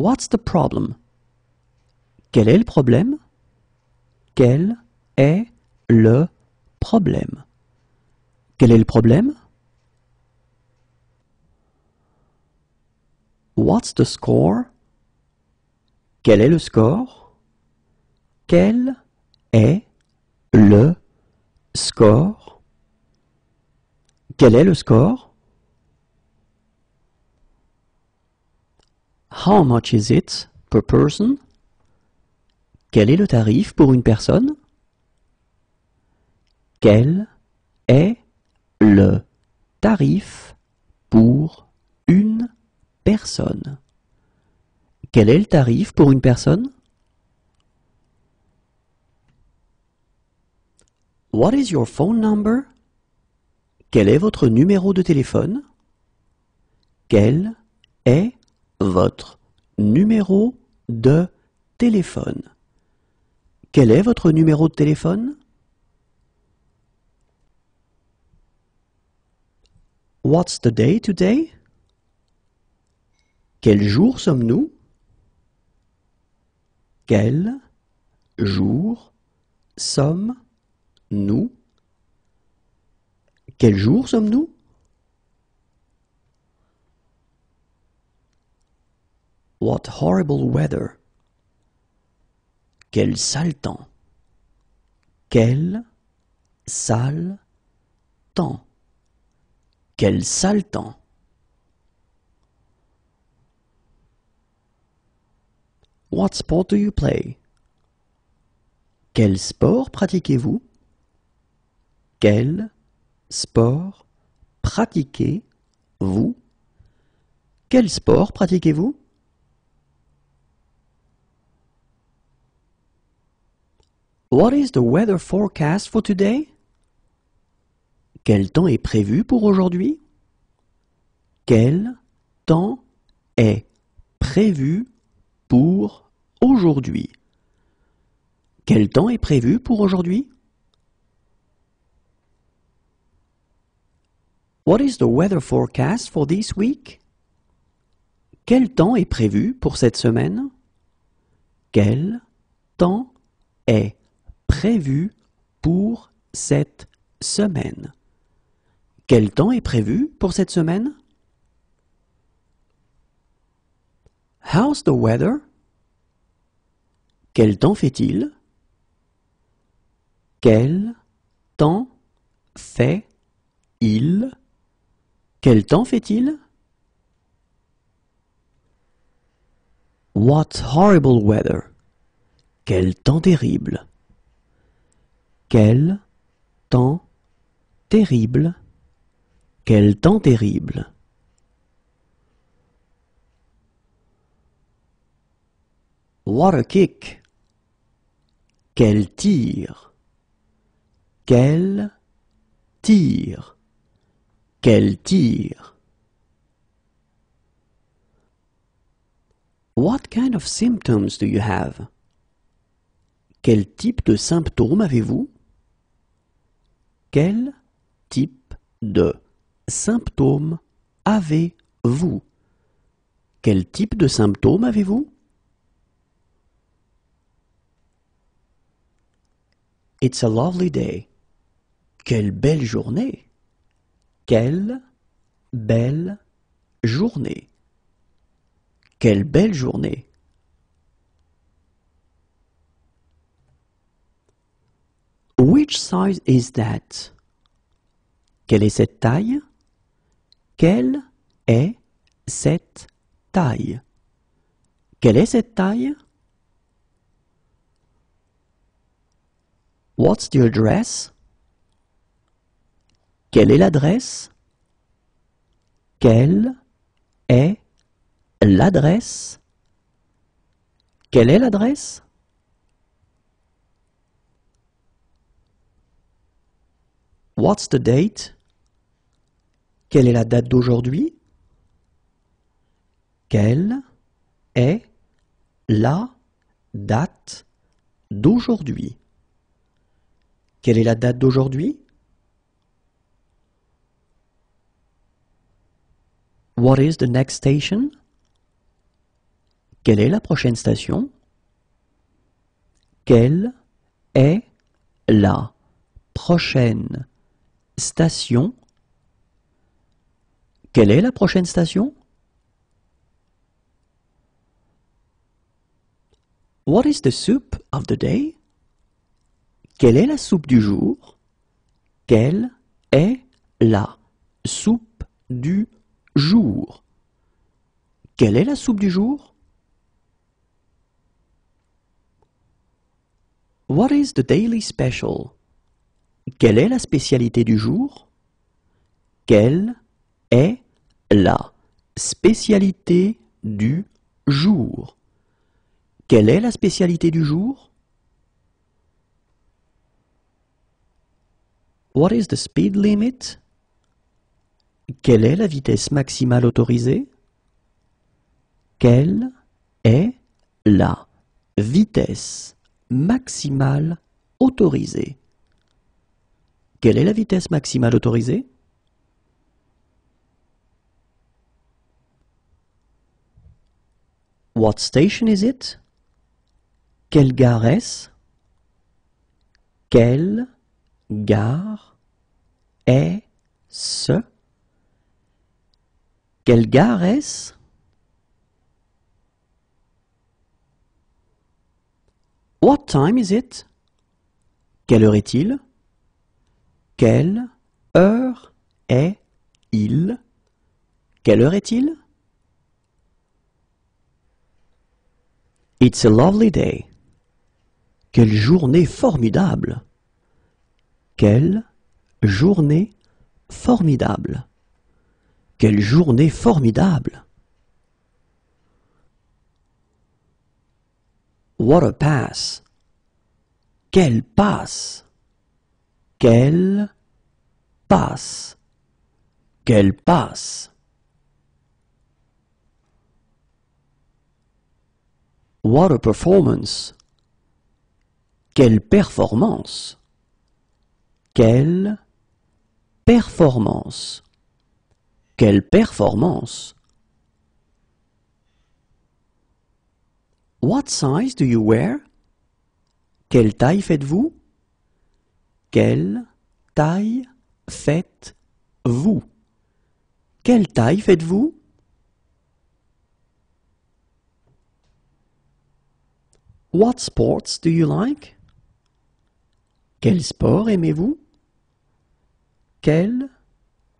What's the problem? Quel est le problème? Quel est le problème? Quel est le problème? What's the score? Quel est le score? Quel est le score? Quel est le score? How much is it per person? Quel est le tarif pour une personne? Quel est le tarif pour une personne? Quel est le tarif pour une personne? What is your phone number? Quel est votre numéro de téléphone? Quel est votre numéro de téléphone? Quel est votre numéro de téléphone? What's the day today? Quel jour sommes-nous? Quel jour sommes-nous? Quel jour sommes-nous? What horrible weather! Quel sale temps! Quel sale temps! Quel sale temps! What sport do you play? Quel sport pratiquez-vous? Quel sport pratiquez-vous? Quel sport pratiquez-vous? What is the weather forecast for today? Quel temps est prévu pour aujourd'hui? Quel temps est prévu pour aujourd'hui? Quel temps est prévu pour aujourd'hui? What is the weather forecast for this week? Quel temps est prévu pour cette semaine? Quel temps est prévu pour cette semaine? Quel temps est prévu pour cette semaine? How's the weather? Quel temps fait-il? Quel temps fait-il? Quel temps fait-il? What horrible weather! Quel temps terrible! Quel temps terrible! Quel temps terrible! What a kick! Quel tir! Quel tir! Quel tir! What kind of symptoms do you have? Quel type de symptômes avez-vous? Quel type de symptômes avez-vous? Quel type de symptômes avez-vous? It's a lovely day. Quelle belle journée. Quelle belle journée. Quelle belle journée. Which size is that? Quelle est cette taille? Quelle est cette taille? Quelle est cette taille? What's the address? Quelle est l'adresse? Quelle est l'adresse? Quelle est l'adresse? What's the date? Quelle est la date d'aujourd'hui? Quelle est la date d'aujourd'hui? Quelle est la date d'aujourd'hui? What is the next station? Quelle est la prochaine station? Quelle est la prochaine station. Quelle est la prochaine station? What is the soup of the day? Quelle est la soupe du jour? Quelle est la soupe du jour? Quelle est la soupe du jour? What is the daily special? Quelle est la spécialité du jour? Quelle est la spécialité du jour? Quelle est la spécialité du jour? What is the speed limit? Quelle est la vitesse maximale autorisée? Quelle est la vitesse maximale autorisée? Quelle est la vitesse maximale autorisée? What station is it? Quelle gare est-ce? Quelle gare est-ce Quelle gare est-ce? What time is it? Quelle heure est-il? Quelle heure est-il? Quelle heure est-il? It's a lovely day. Quelle journée formidable. Quelle journée formidable. Quelle journée formidable. What a pass. Quelle passe. Quelle passe. Quelle passe. What a performance. Quelle performance. Quelle performance. Quelle performance. What size do you wear? Quelle taille faites-vous? Quelle taille faites-vous? Quelle taille faites-vous? What sports do you like? Quel sport aimez-vous? Quel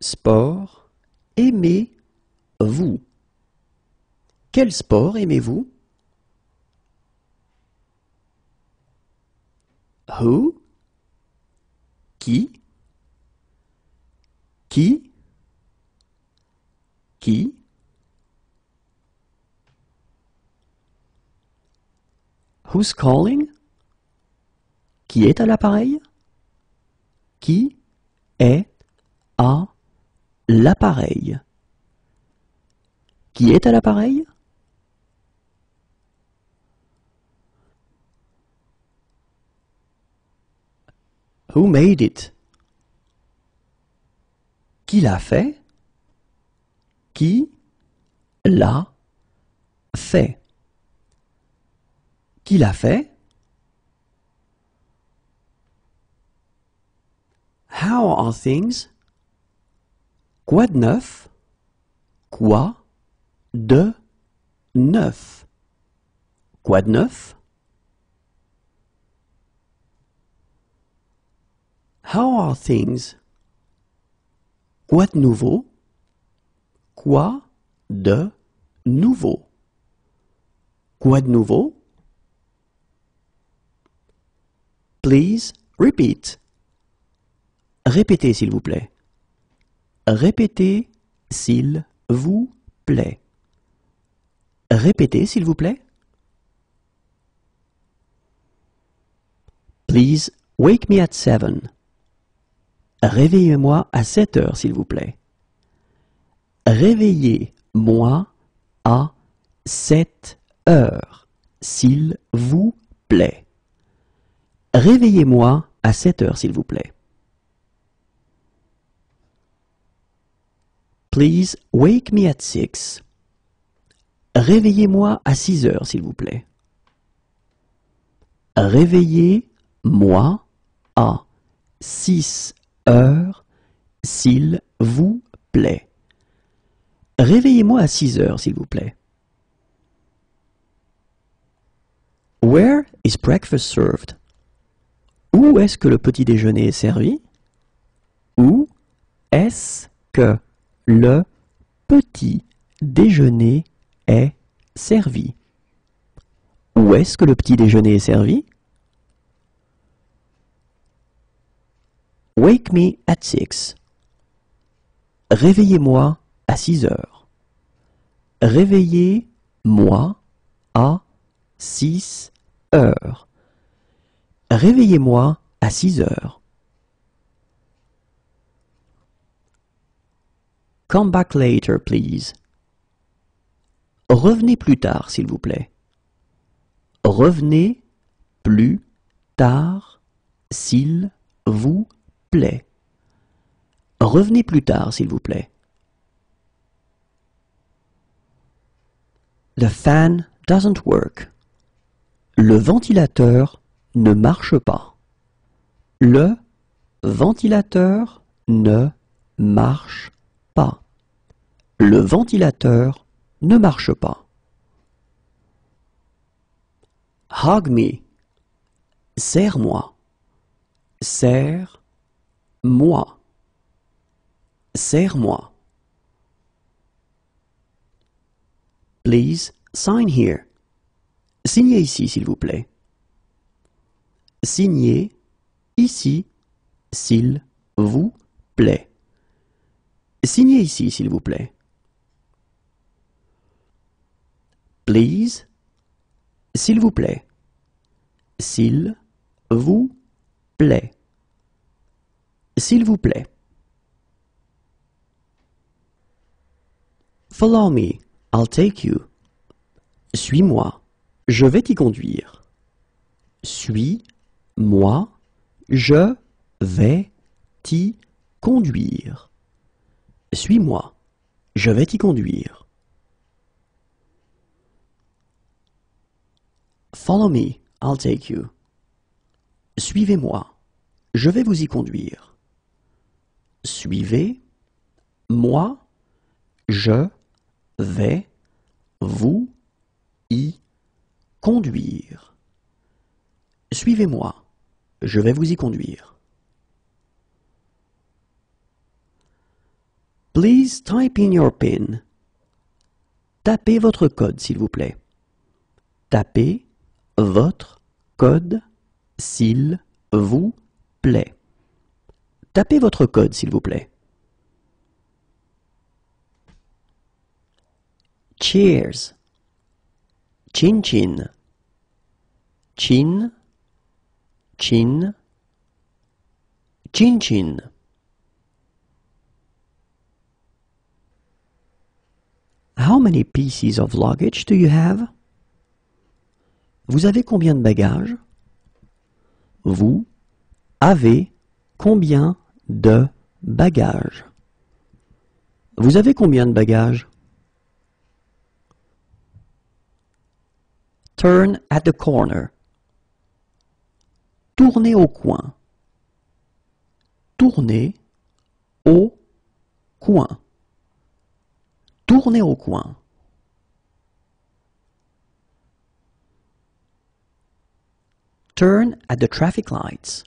sport aimez-vous? Quel sport aimez-vous? Who? Qui? Qui? Qui? Who's calling? Qui est à l'appareil? Qui est à l'appareil? Qui est à l'appareil? Who made it? Qui l'a fait? Qui l'a fait? Qui l'a fait? How are things? Quoi de neuf? Quoi de neuf? Quoi de neuf? How are things? Quoi de nouveau? Quoi de nouveau? Quoi de nouveau? Please repeat. Répétez s'il vous plaît. Répétez s'il vous plaît. Répétez s'il vous plaît. Please wake me at seven. Réveillez-moi à sept heures s'il vous plaît. Réveillez-moi à sept heures s'il vous plaît. Réveillez-moi à sept heures, s'il vous plaît. « 'Please wake me at six. Réveillez-moi à sept heures, s'il vous plaît. Réveillez-moi à sept heures, 6 heures, s'il vous plaît. Réveillez-moi à 6 heures, s'il vous plaît. Réveillez-moi à 6 heures, s'il vous plaît. Where is breakfast served? Où est-ce que le petit déjeuner est servi? Où est-ce que le petit déjeuner est servi? Où est-ce que le petit déjeuner est servi? Wake me at six. Réveillez-moi à six heures. Réveillez-moi à six heures. Réveillez-moi à six heures. Come back later, please. Revenez plus tard, s'il vous plaît. Revenez plus tard, s'il vous plaît. Revenez plus tard, s'il vous plaît. The fan doesn't work. Le ventilateur ne marche pas. Le ventilateur ne marche pas. Le ventilateur ne marche pas. Hug me. Serre-moi. Serre-moi. Serre-moi. Please sign here. Signez ici, s'il vous plaît. Signez ici, s'il vous plaît. Signez ici, s'il vous plaît. Please, s'il vous plaît. S'il vous plaît. S'il vous plaît. Follow me, I'll take you. Suis-moi, je vais t'y conduire. Suis-moi, je vais t'y conduire. Suis-moi, je vais t'y conduire. Follow me, I'll take you. Suivez-moi, je vais vous y conduire. Suivez, moi, je vais vous y conduire. Suivez-moi, je vais vous y conduire. Please type in your PIN. Tapez votre code, s'il vous plaît. Tapez votre code, s'il vous plaît. Tapez votre code, s'il vous plaît. Cheers. Chin chin. Chin. Chin. Chin chin. How many pieces of luggage do you have? Vous avez combien de bagages? Vous avez combien de bagages? Vous avez combien de bagages? Turn at the corner. Tournez au coin. Tournez au coin. Tournez au coin. Turn at the traffic lights.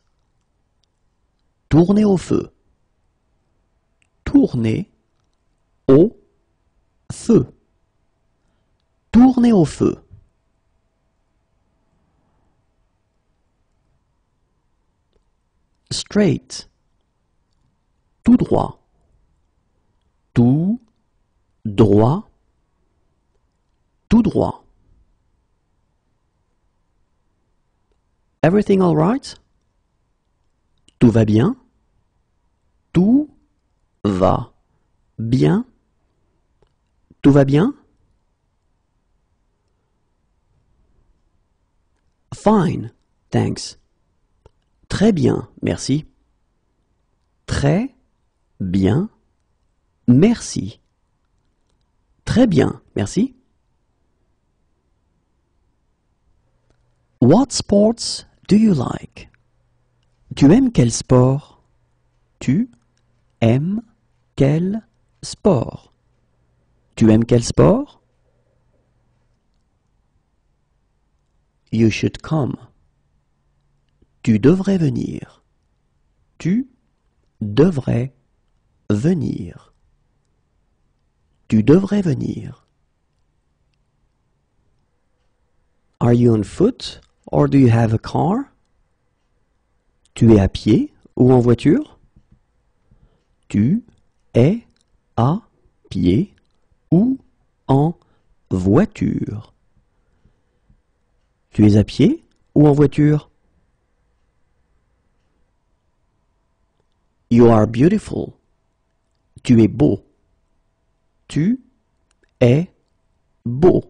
Tournez au feu. Tournez au feu. Tournez au feu. Straight. Tout droit. Tout droit. Tout droit. Everything all right? Tout va bien? Tout va bien? Tout va bien? Fine, thanks. Très bien, merci. Très bien, merci. Très bien, merci. What sports do you like? Tu aimes quel sport? Tu aimes quel sport? Tu aimes quel sport? You should come. Tu devrais venir. Tu devrais venir. Tu devrais venir. Are you on foot or do you have a car? Tu es à pied ou en voiture? Tu es à pied ou en voiture? Tu es à pied ou en voiture? You are beautiful. Tu es beau. Tu es beau.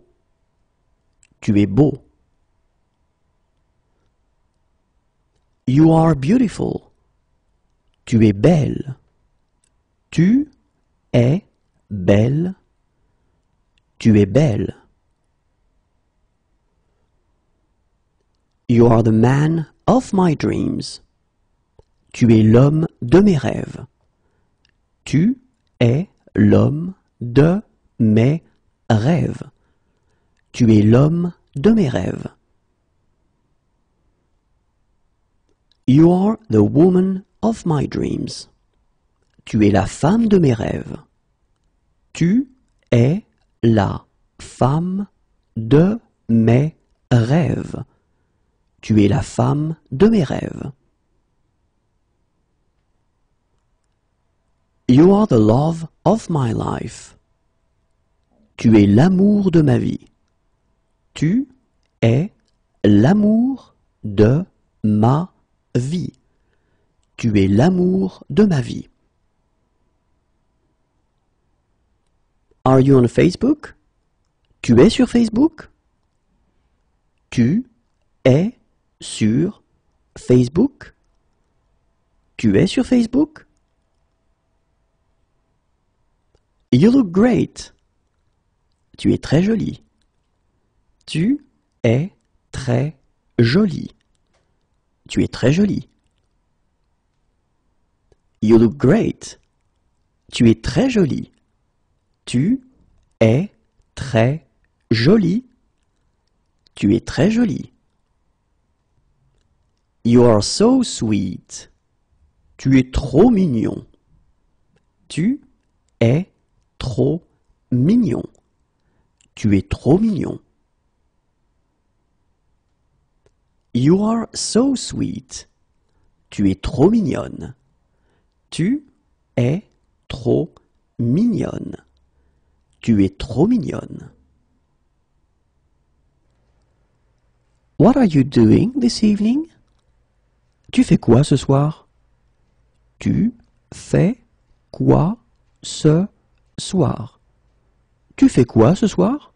You are beautiful. Tu es belle. Tu es belle. Tu es belle. You are the man of my dreams. Tu es l'homme de mes rêves. Tu es l'homme de mes rêves. Tu es l'homme de mes rêves. You are the woman of my dreams. Tu es la femme de mes rêves. Tu es la femme de mes rêves. Tu es la femme de mes rêves. You are the love of my life. Tu es l'amour de ma vie. Tu es l'amour de ma vie. Tu es l'amour de ma vie. Are you on Facebook? Tu es sur Facebook? Tu es sur Facebook? Tu es sur Facebook? You look great. Tu es très jolie. Tu es très jolie. Tu es très jolie. You look great. Tu es très jolie. Tu es très jolie. Tu es très jolie. You are so sweet. Tu es trop mignon. Tu es trop mignon. Tu es trop mignon. You are so sweet. Tu es trop mignonne. Tu es trop mignonne. Tu es trop mignonne. What are you doing this evening? Tu fais quoi ce soir? Tu fais quoi ce soir?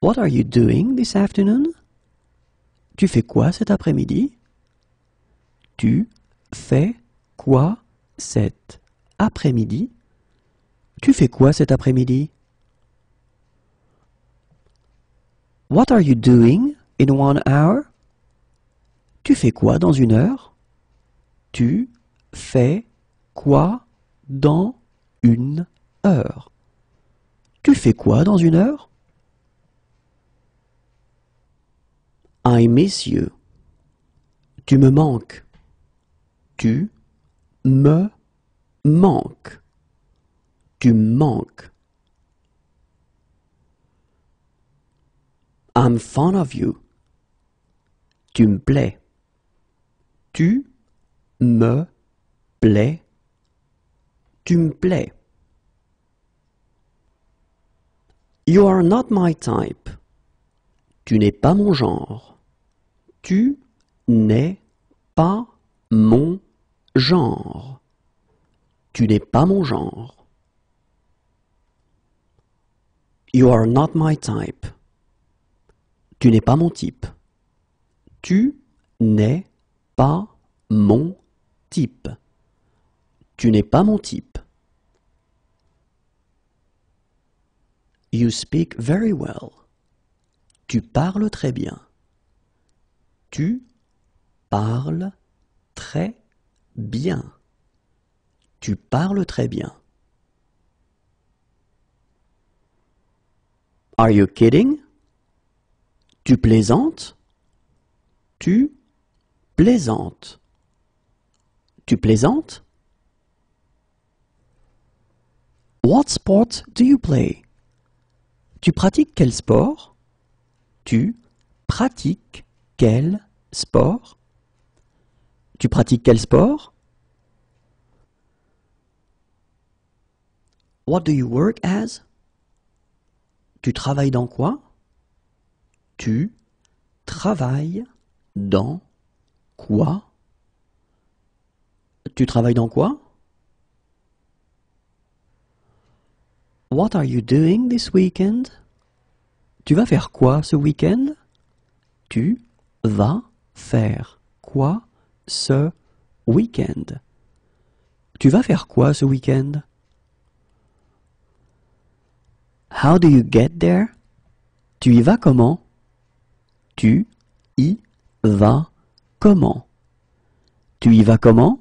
What are you doing this afternoon? Tu fais quoi cet après-midi? Tu fais quoi cet après-midi? Tu fais quoi cet après-midi? What are you doing in one hour? Tu fais quoi dans une heure? Tu fais quoi dans une heure? Tu fais quoi dans une heure? I miss you. Tu me manques. Tu me manques. Tu manques. I'm fond of you. Tu me plais. Tu me plais. Tu me plais. You are not my type. Tu n'es pas mon genre. Tu n'es pas mon genre. Tu n'es pas mon genre. You are not my type. Tu n'es pas mon type. Tu n'es pas mon type. Tu mon type. You speak very well. Tu parles très bien. Tu parles très bien. Tu parles très bien. Are you kidding? Tu plaisantes? Tu plaisantes. Tu plaisantes? What sport do you play? Tu pratiques quel sport? Tu pratiques quel sport? Tu pratiques quel sport? What do you work as? Tu travailles dans quoi? Tu travailles dans quoi? Tu travailles dans quoi? What are you doing this weekend? Tu vas faire quoi ce week-end? Tu vas faire quoi ce week-end? Tu vas faire quoi ce week-end? How do you get there? Tu y vas comment? Tu y vas comment? Tu y vas comment?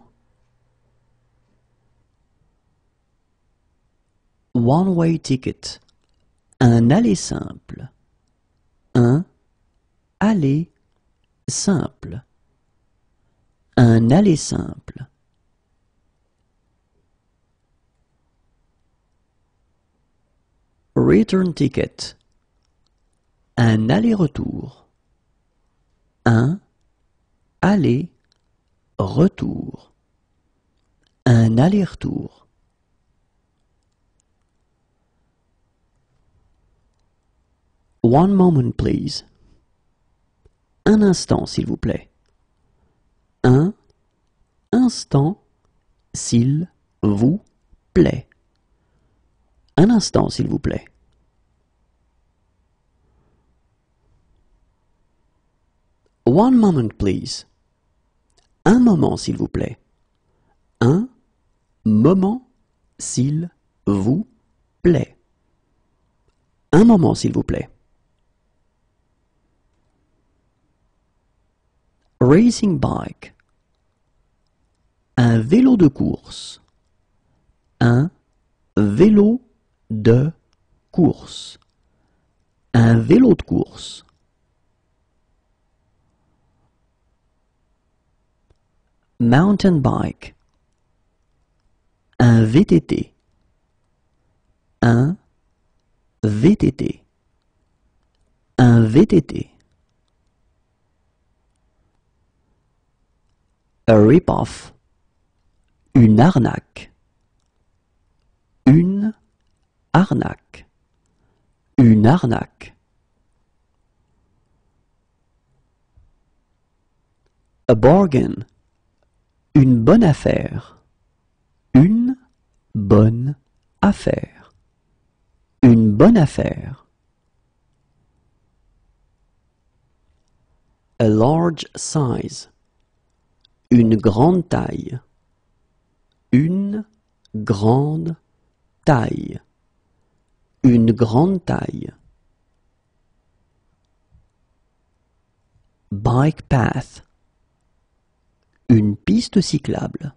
One-way ticket. Un aller simple. Un aller simple. Un aller simple. Return ticket. Un aller-retour. Un aller-retour. Un aller-retour. One moment, please. Un instant, s'il vous plaît. Un instant, s'il vous plaît. Un instant, s'il vous plaît. One moment, please. Un moment, s'il vous plaît. Un moment, s'il vous plaît. Un moment, s'il vous plaît. Racing bike. Un vélo de course. Un vélo de course. Un vélo de course. Mountain bike. Un VTT. Un VTT. Un VTT. A rip-off. Une arnaque. Une arnaque. Une arnaque. A bargain. Une bonne affaire. Une bonne affaire. Une bonne affaire. A large size. Une grande taille. Une grande taille. Une grande taille. Bike path. Une piste cyclable.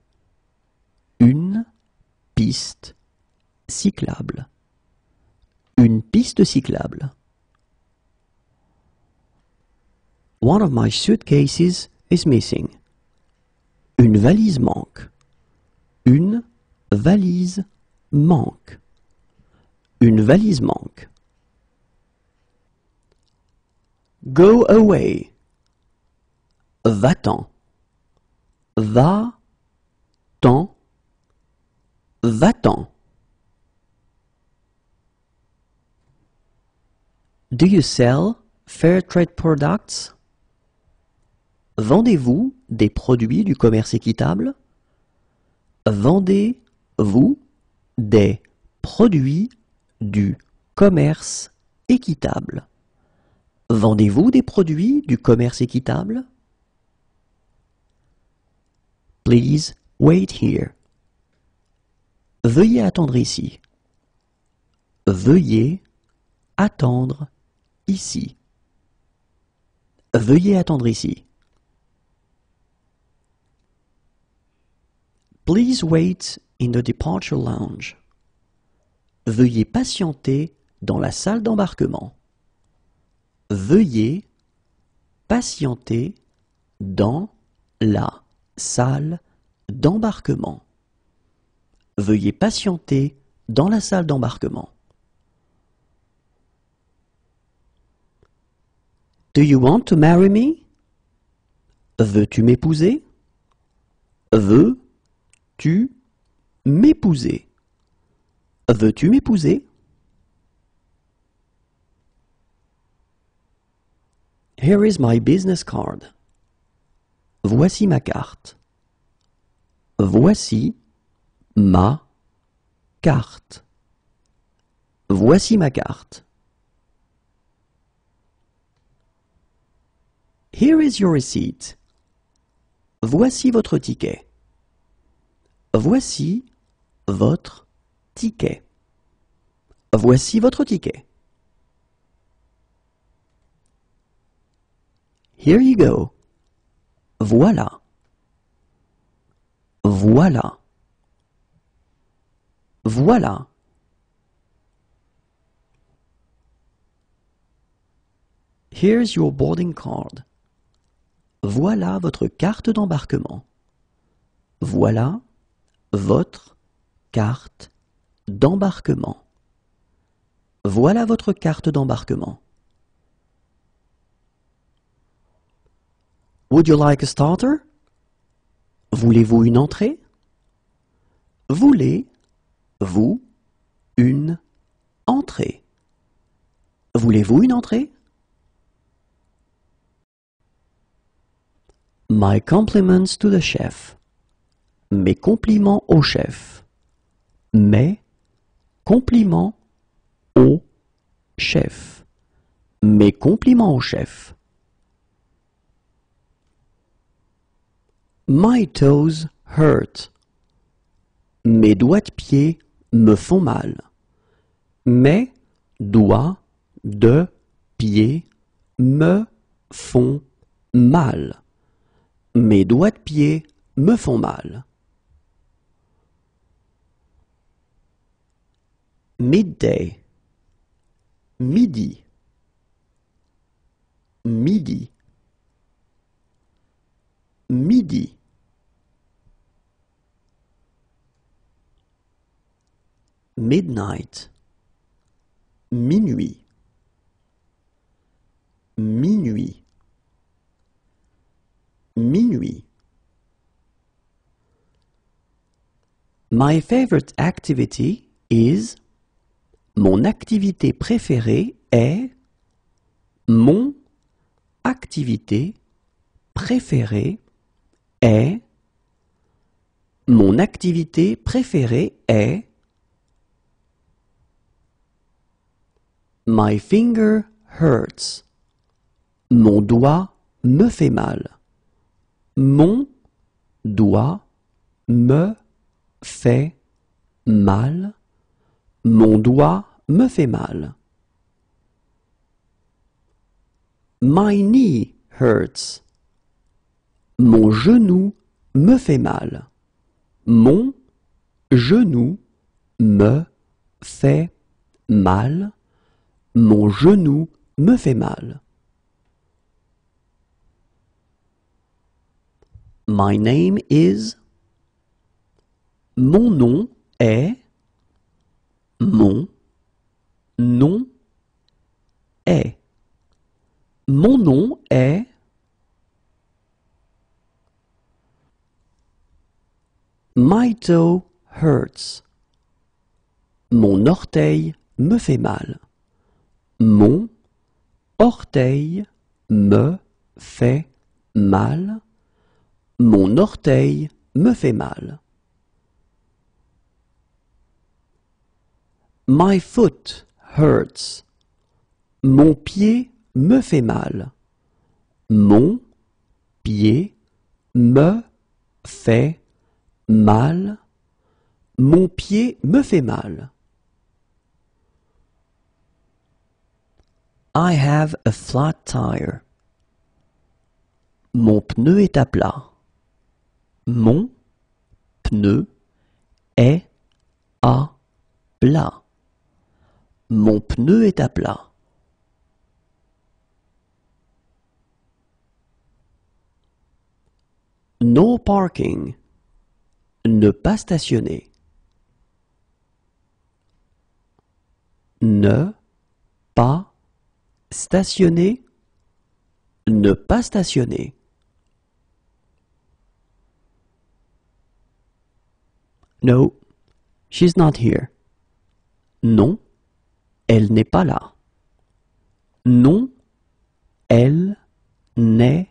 Une piste cyclable. Une piste cyclable. One of my suitcases is missing. Une valise manque. Une valise manque. Une valise manque. Go away. Va-t'en. Va-t'en. Va-t'en. Do you sell fair trade products? Vendez-vous des produits du commerce équitable? Vendez-vous des produits du commerce équitable? Vendez-vous des produits du commerce équitable? Please wait here. Veuillez attendre ici. Veuillez attendre ici. Veuillez attendre ici. Please wait in the departure lounge. Veuillez patienter dans la salle d'embarquement. Veuillez patienter dans la salle d'embarquement. Veuillez patienter dans la salle d'embarquement. Do you want to marry me? Veux-tu m'épouser? Veux-tu m'épouser? Veux-tu m'épouser? Here is my business card. Voici ma carte. Voici ma carte. Voici ma carte. Here is your receipt. Voici votre ticket. Voici votre ticket. Voici votre ticket. Here you go. Voilà. Voilà. Voilà. Here's your boarding card. Voilà votre carte d'embarquement. Voilà votre carte d'embarquement. Voilà votre carte d'embarquement. Would you like a starter? Voulez-vous une entrée? Voulez-vous une entrée? Voulez-vous une entrée? My compliments to the chef. Mes compliments au chef. Mes compliments au chef. Mes compliments au chef. My toes hurt. Mes doigts de pied me font mal. Mes doigts de pied me font mal. Mes doigts de pied me font mal. Midday. Midi. Midi. Midi. Midnight. Minuit. Minuit. Minuit. My favorite activity is Mon activité préférée est Mon activité préférée Mon activité préférée est My finger hurts. Mon doigt me fait mal. Mon doigt me fait mal. Mon doigt me fait mal. My knee hurts. Mon genou me fait mal. Mon genou me fait mal. Mon genou me fait mal. My name is? Mon nom est? Mon nom est. Mon nom est? My toe hurts. Mon orteil me fait mal. Mon orteil me fait mal. Mon orteil me fait mal. My foot hurts. Mon pied me fait mal. Mon pied me fait mal. Mon pied me fait mal. I have a flat tire. Mon pneu est à plat. Mon pneu est à plat. Mon pneu est à plat. No parking. Ne pas stationner. Ne pas stationner. Ne pas stationner. No, she's not here. Non, elle n'est pas là. Non, elle n'est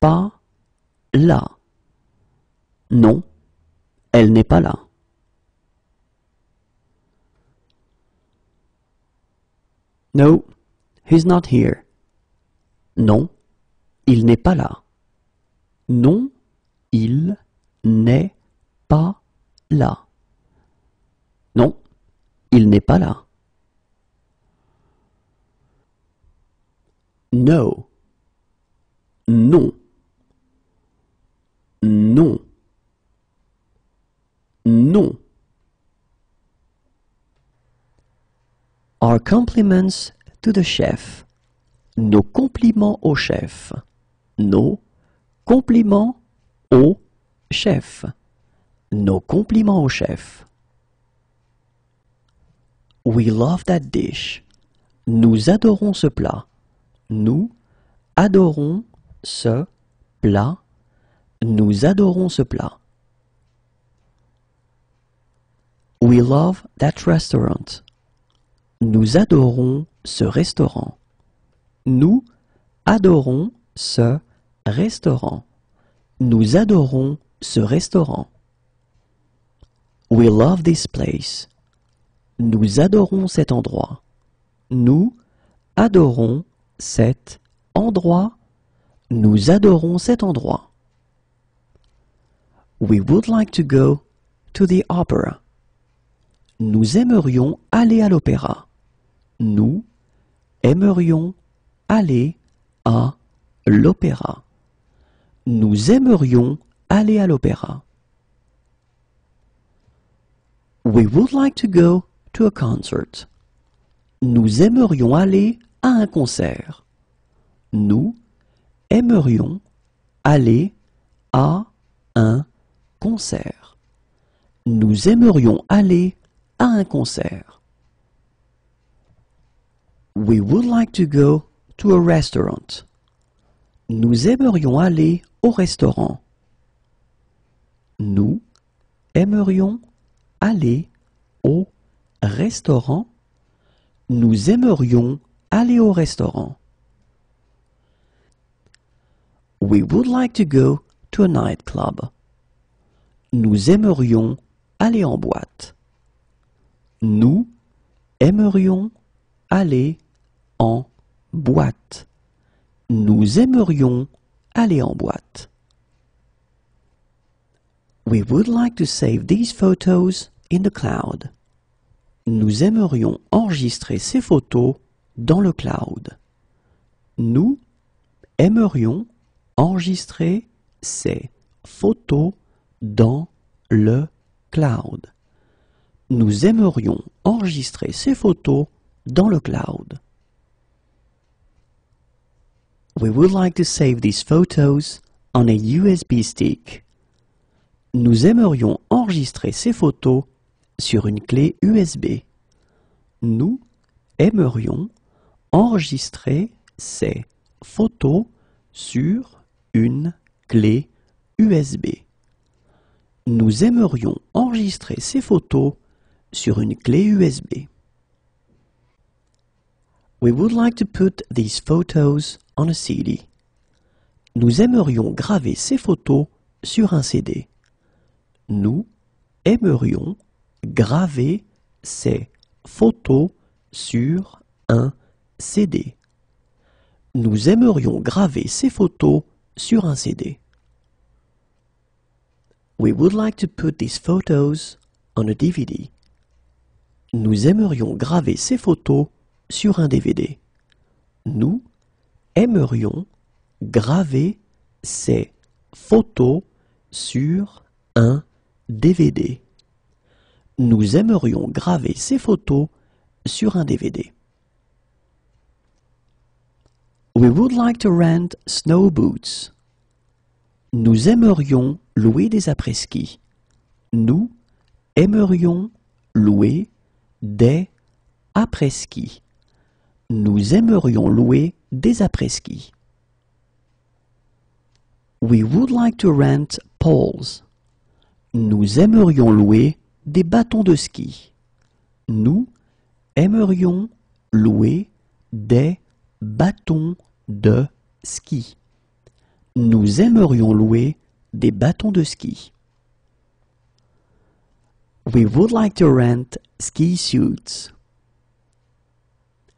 pas là. Non, elle n'est pas là. No, he's not here. Non, il n'est pas là. Non, il n'est pas là. Non, il n'est pas là. No. Non. Non. Non. Our compliments to the chef. Nos compliments au chef. Nos compliments au chef. Nos compliments au chef. We love that dish. Nous adorons ce plat. Nous adorons ce plat. Nous adorons ce plat. We love that restaurant. Nous adorons ce restaurant. Nous adorons ce restaurant. Nous adorons ce restaurant. We love this place. Nous adorons cet endroit. Nous adorons cet endroit. Nous adorons cet endroit. We would like to go to the opera. Nous aimerions aller à l'opéra. Nous aimerions aller à l'opéra. Nous aimerions aller à l'opéra. We would like to go to a concert. Nous aimerions aller à un concert. Nous aimerions aller à un concert. Nous aimerions aller un concert. We would like to go to a restaurant. Nous aimerions aller au restaurant. Nous aimerions aller au restaurant. Nous aimerions aller au restaurant. We would like to go to a nightclub. Nous aimerions aller en boîte. Nous aimerions aller en boîte. Nous aimerions aller en boîte. We would like to save these photos in the cloud. Nous aimerions enregistrer ces photos dans le cloud. Nous aimerions enregistrer ces photos dans le cloud. Nous aimerions enregistrer ces photos dans le cloud. We would like to save these photos on a USB stick. Nous aimerions enregistrer ces photos sur une clé USB. Nous aimerions enregistrer ces photos sur une clé USB. Nous aimerions enregistrer ces photos sur une clé USB. We would like to put these photos on a CD. Nous aimerions graver ces photos sur un CD. Nous aimerions graver ces photos sur un CD. Nous aimerions graver ces photos sur un CD. We would like to put these photos on a DVD. Nous aimerions graver ces photos sur un DVD. Nous aimerions graver ces photos sur un DVD. Nous aimerions graver ces photos sur un DVD. We would like to rent snow boots. Nous aimerions louer des après-ski. Nous aimerions louer des après-ski. Nous aimerions louer des après-ski. We would like to rent poles. Nous aimerions louer des bâtons de ski. Nous aimerions louer des bâtons de ski. Nous aimerions louer des bâtons de ski. We would like to rent ski suits.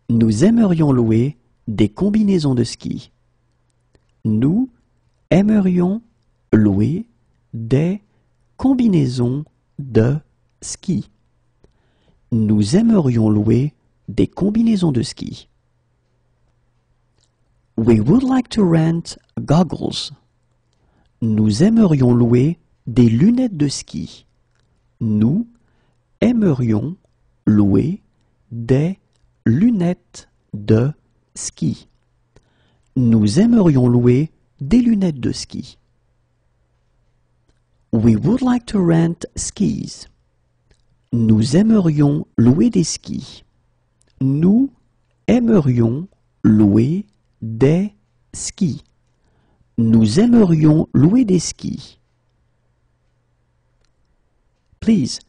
Nous aimerions louer des combinaisons de ski. Nous aimerions louer des combinaisons de ski. Nous aimerions louer des combinaisons de ski. We would like to rent goggles. Nous aimerions louer des lunettes de ski. Nous aimerions louer des lunettes de ski. Nous aimerions louer des lunettes de ski. We would like to rent skis. Nous aimerions louer des skis. Nous aimerions louer des skis. Nous aimerions louer des skis. Please,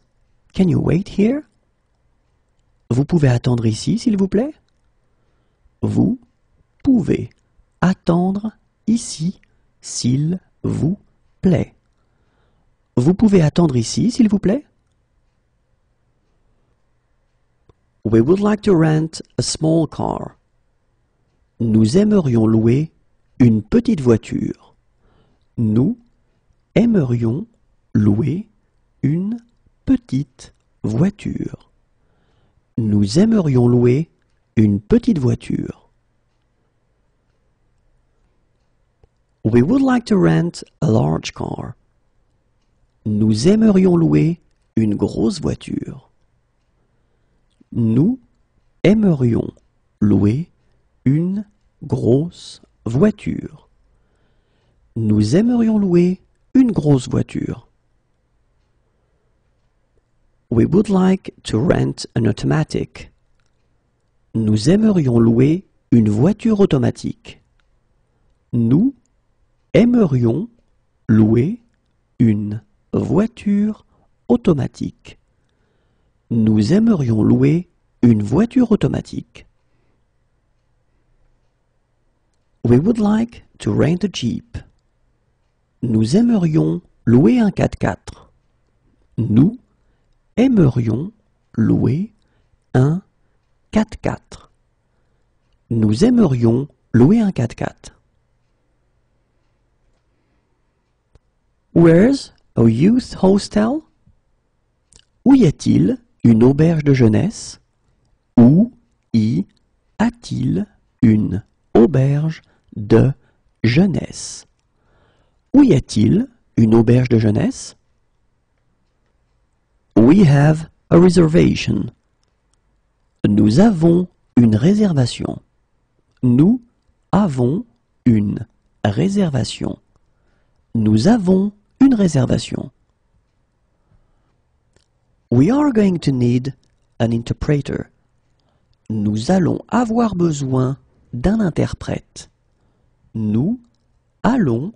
can you wait here? Vous pouvez attendre ici, s'il vous plaît? Vous pouvez attendre ici, s'il vous plaît. Vous pouvez attendre ici, s'il vous plaît? We would like to rent a small car. Nous aimerions louer une petite voiture. Nous aimerions louer une petite voiture. Nous aimerions louer une petite voiture. We would like to rent a large car. Nous aimerions louer une grosse voiture. Nous aimerions louer une grosse voiture. Nous aimerions louer une grosse voiture. We would like to rent an automatic. Nous aimerions louer une voiture automatique. Nous aimerions louer une voiture automatique. Nous aimerions louer une voiture automatique. We would like to rent a Jeep. Nous aimerions louer un 4x4. Nous aimerions louer un 4x4. Nous aimerions louer un 4x4. Where's a youth hostel? Où y a-t-il une auberge de jeunesse? Où y a-t-il une auberge de jeunesse? Où y a-t-il une auberge de jeunesse? We have a reservation. Nous avons une réservation. Nous avons une réservation. Nous avons une réservation. We are going to need an interpreter. Nous allons avoir besoin d'un interprète. Nous allons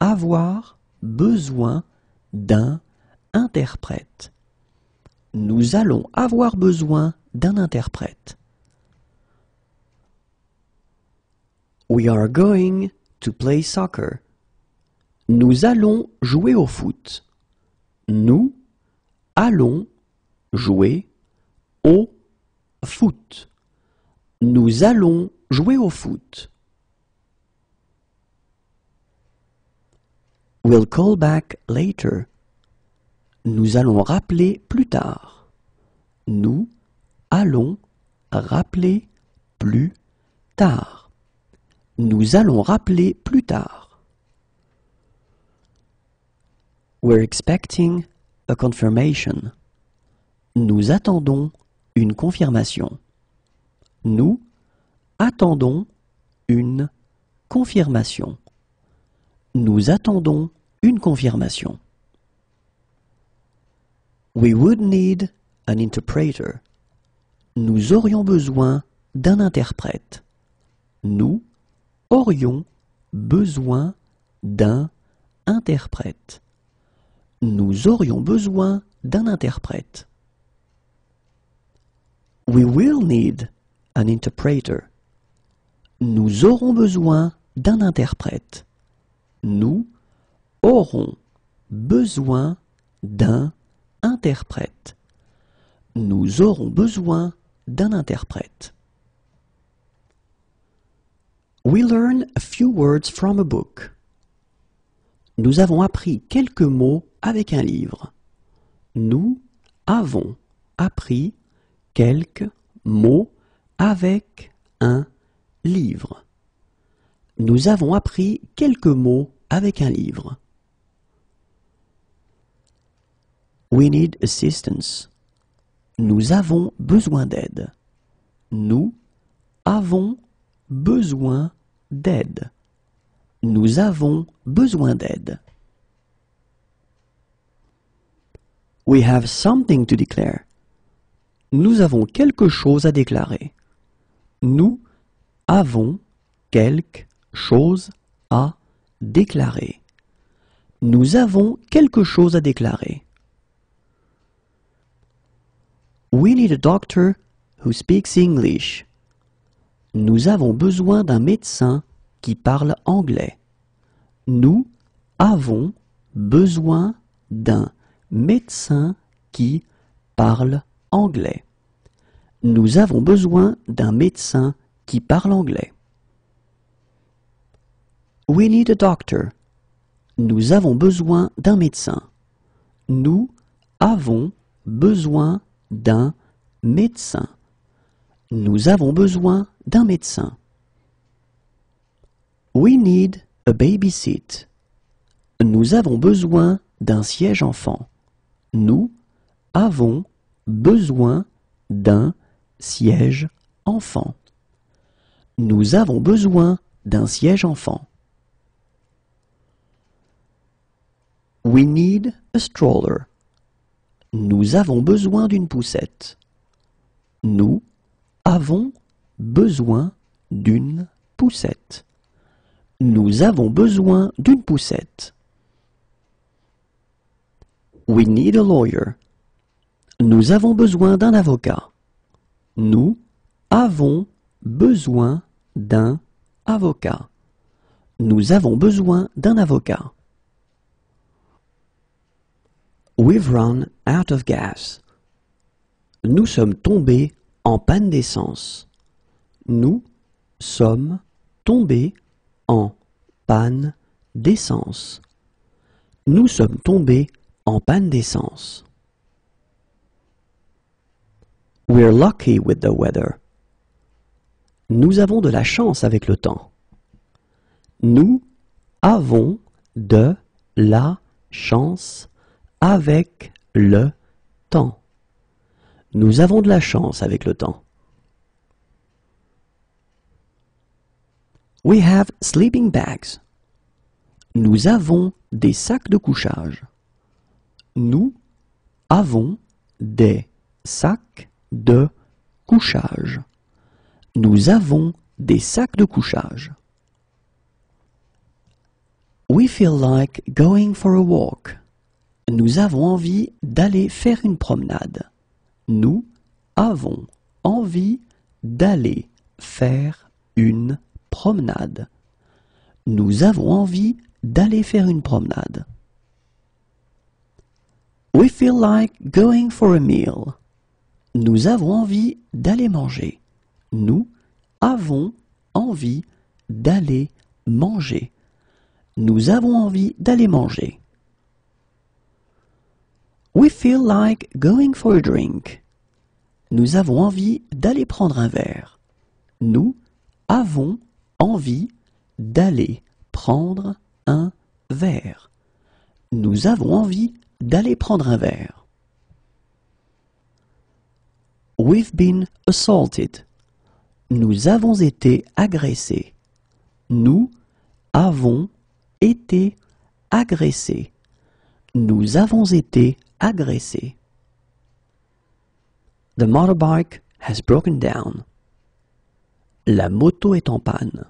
avoir besoin d'un interprète. Nous allons avoir besoin d'un interprète. We are going to play soccer. Nous allons jouer au foot. Nous allons jouer au foot. Nous allons jouer au foot. We'll call back later. Nous allons rappeler plus tard. Nous allons rappeler plus tard. Nous allons rappeler plus tard. We're expecting a confirmation. Nous attendons une confirmation. Nous attendons une confirmation. Nous attendons une confirmation. We would need an interpreter. Nous aurions besoin d'un interprète. Nous aurions besoin d'un interprète. Nous aurions besoin d'un interprète. We will need an interpreter. Nous aurons besoin d'un interprète. Nous aurons besoin d'un interprète. Nous aurons besoin d'un interprète. We learn a few words from a book. Nous avons appris quelques mots avec un livre. Nous avons appris quelques mots avec un livre. Nous avons appris quelques mots avec un livre. We need assistance. Nous avons besoin d'aide. Nous avons besoin d'aide. Nous avons besoin d'aide. We have something to declare. Nous avons quelque chose à déclarer. Nous avons quelque chose à déclarer. Nous avons quelque chose à déclarer. We need a doctor who speaks English. Nous avons besoin d'un médecin qui parle anglais. Nous avons besoin d'un médecin qui parle anglais. Nous avons besoin d'un médecin qui parle anglais. We need a doctor. Nous avons besoin d'un médecin. Nous avons besoin d'un médecin. Nous avons besoin d'un médecin. We need a baby seat. Nous avons besoin d'un siège enfant. Nous avons besoin d'un siège enfant. Nous avons besoin d'un siège enfant. We need a stroller. Nous avons besoin d'une poussette. Nous avons besoin d'une poussette. Nous avons besoin d'une poussette. We need a lawyer. Nous avons besoin d'un avocat. Nous avons besoin d'un avocat. Nous avons besoin d'un avocat. We've run out of gas. Nous sommes tombés en panne d'essence. Nous sommes tombés en panne d'essence. Nous sommes tombés en panne d'essence. We're lucky with the weather. Nous avons de la chance avec le temps. Nous avons de la chance avec le temps. Nous avons de la chance avec le temps. We have sleeping bags. Nous avons des sacs de couchage. Nous avons des sacs de couchage. Nous avons des sacs de couchage. We feel like going for a walk. Nous avons envie d'aller faire une promenade. Nous avons envie d'aller faire une promenade. Nous avons envie d'aller faire une promenade. We feel like going for a meal. Nous avons envie d'aller manger. Nous avons envie d'aller manger. Nous avons envie d'aller manger. We feel like going for a drink. Nous avons envie d'aller prendre un verre. Nous avons envie d'aller prendre un verre. Nous avons envie d'aller prendre un verre. We've been assaulted. Nous avons été agressés. Nous avons été agressés. Nous avons été The motorbike has broken down. La moto est en panne.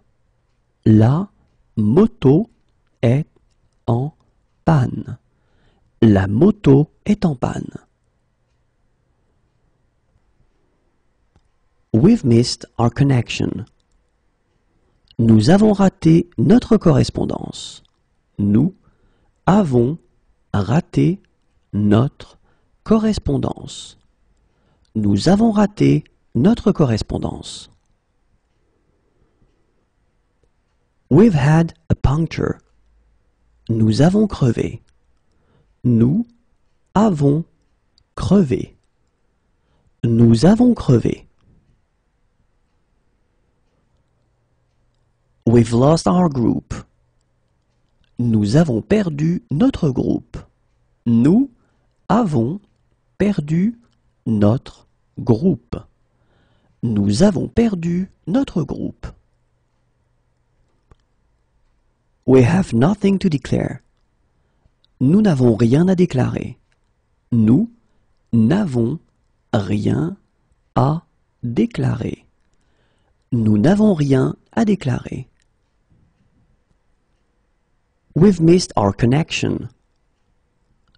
La moto est en panne. La moto est en panne. We've missed our connection. Nous avons raté notre correspondance. Nous avons raté notre correspondance. Nous avons raté notre correspondance. We've had a puncture. Nous avons crevé. Nous avons crevé. Nous avons crevé. We've lost our group. Nous avons perdu notre groupe. Nous avons perdu notre groupe. Nous avons perdu notre groupe. We have nothing to declare. Nous n'avons rien à déclarer. Nous n'avons rien à déclarer. Nous n'avons rien à déclarer. We've missed our connection.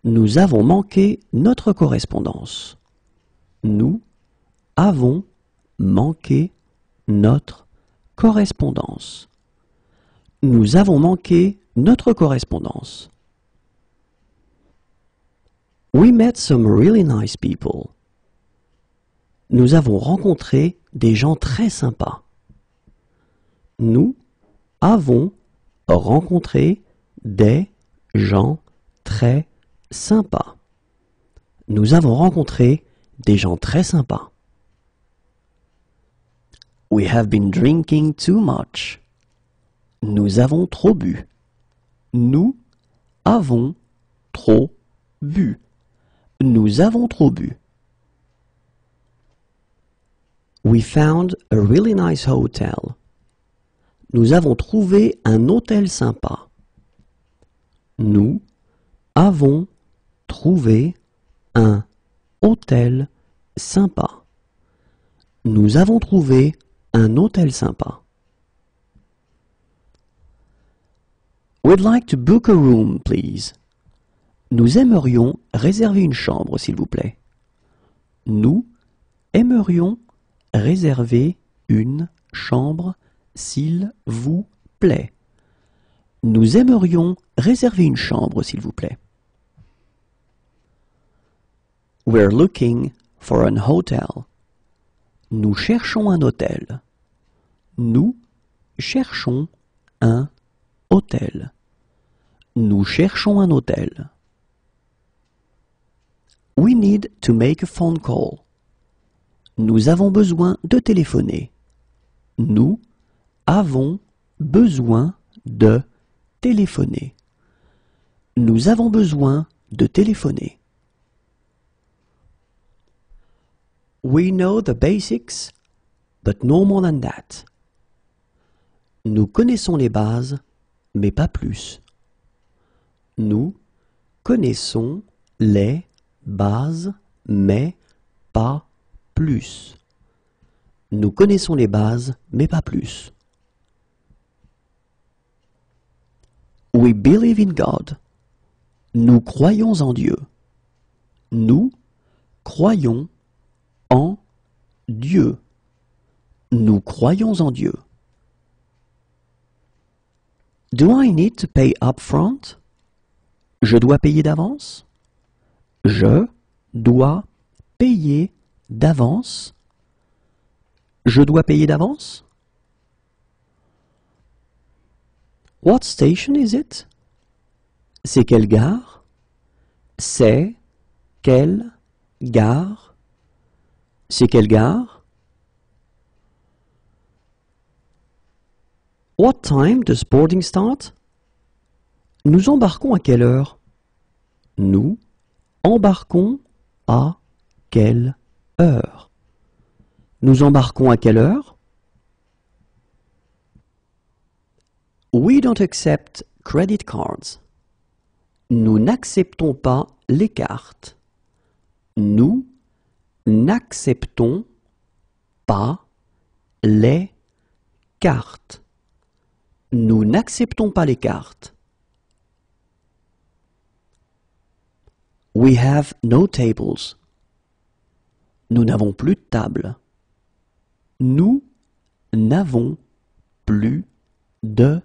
Nous avons manqué notre correspondance. Nous avons manqué notre correspondance. Nous avons manqué notre correspondance. We met some really nice people. Nous avons rencontré des gens très sympas. Nous avons rencontré des gens très sympas. Nous avons rencontré des gens très sympas. We have been drinking too much. Nous avons trop bu. Nous avons trop bu. Nous avons trop bu. We found a really nice hotel. Nous avons trouvé un hôtel sympa. Nous avons trouvé un hôtel sympa. Nous avons trouvé un hôtel sympa. We'd like to book a room, please. Nous aimerions réserver une chambre, s'il vous plaît. Nous aimerions réserver une chambre, s'il vous plaît. Nous aimerions réserver une chambre, s'il vous plaît. We're looking for an hotel. Nous cherchons un hôtel. Nous cherchons un hôtel. Nous cherchons un hôtel. We need to make a phone call. Nous avons besoin de téléphoner. Nous avons besoin de téléphoner. Nous avons besoin de téléphoner. We know the basics, but no more than that. Nous connaissons les bases, mais pas plus. Nous connaissons les bases, mais pas plus. Nous connaissons les bases, mais pas plus. We believe in God. Nous croyons en Dieu. Nous croyons en Dieu. Nous croyons en Dieu. Do I need to pay up front? Je dois payer d'avance? Je dois payer d'avance? Je dois payer d'avance? What station is it? C'est quelle gare? C'est quelle gare? C'est quelle gare? What time does boarding start? Nous embarquons à quelle heure? nous embarquons à quelle heure? Nous embarquons à quelle heure? We don't accept credit cards. Nous n'acceptons pas les cartes. Nous n'acceptons pas les cartes. Nous n'acceptons pas les cartes. We have no tables. Nous n'avons plus de table. Nous n'avons plus de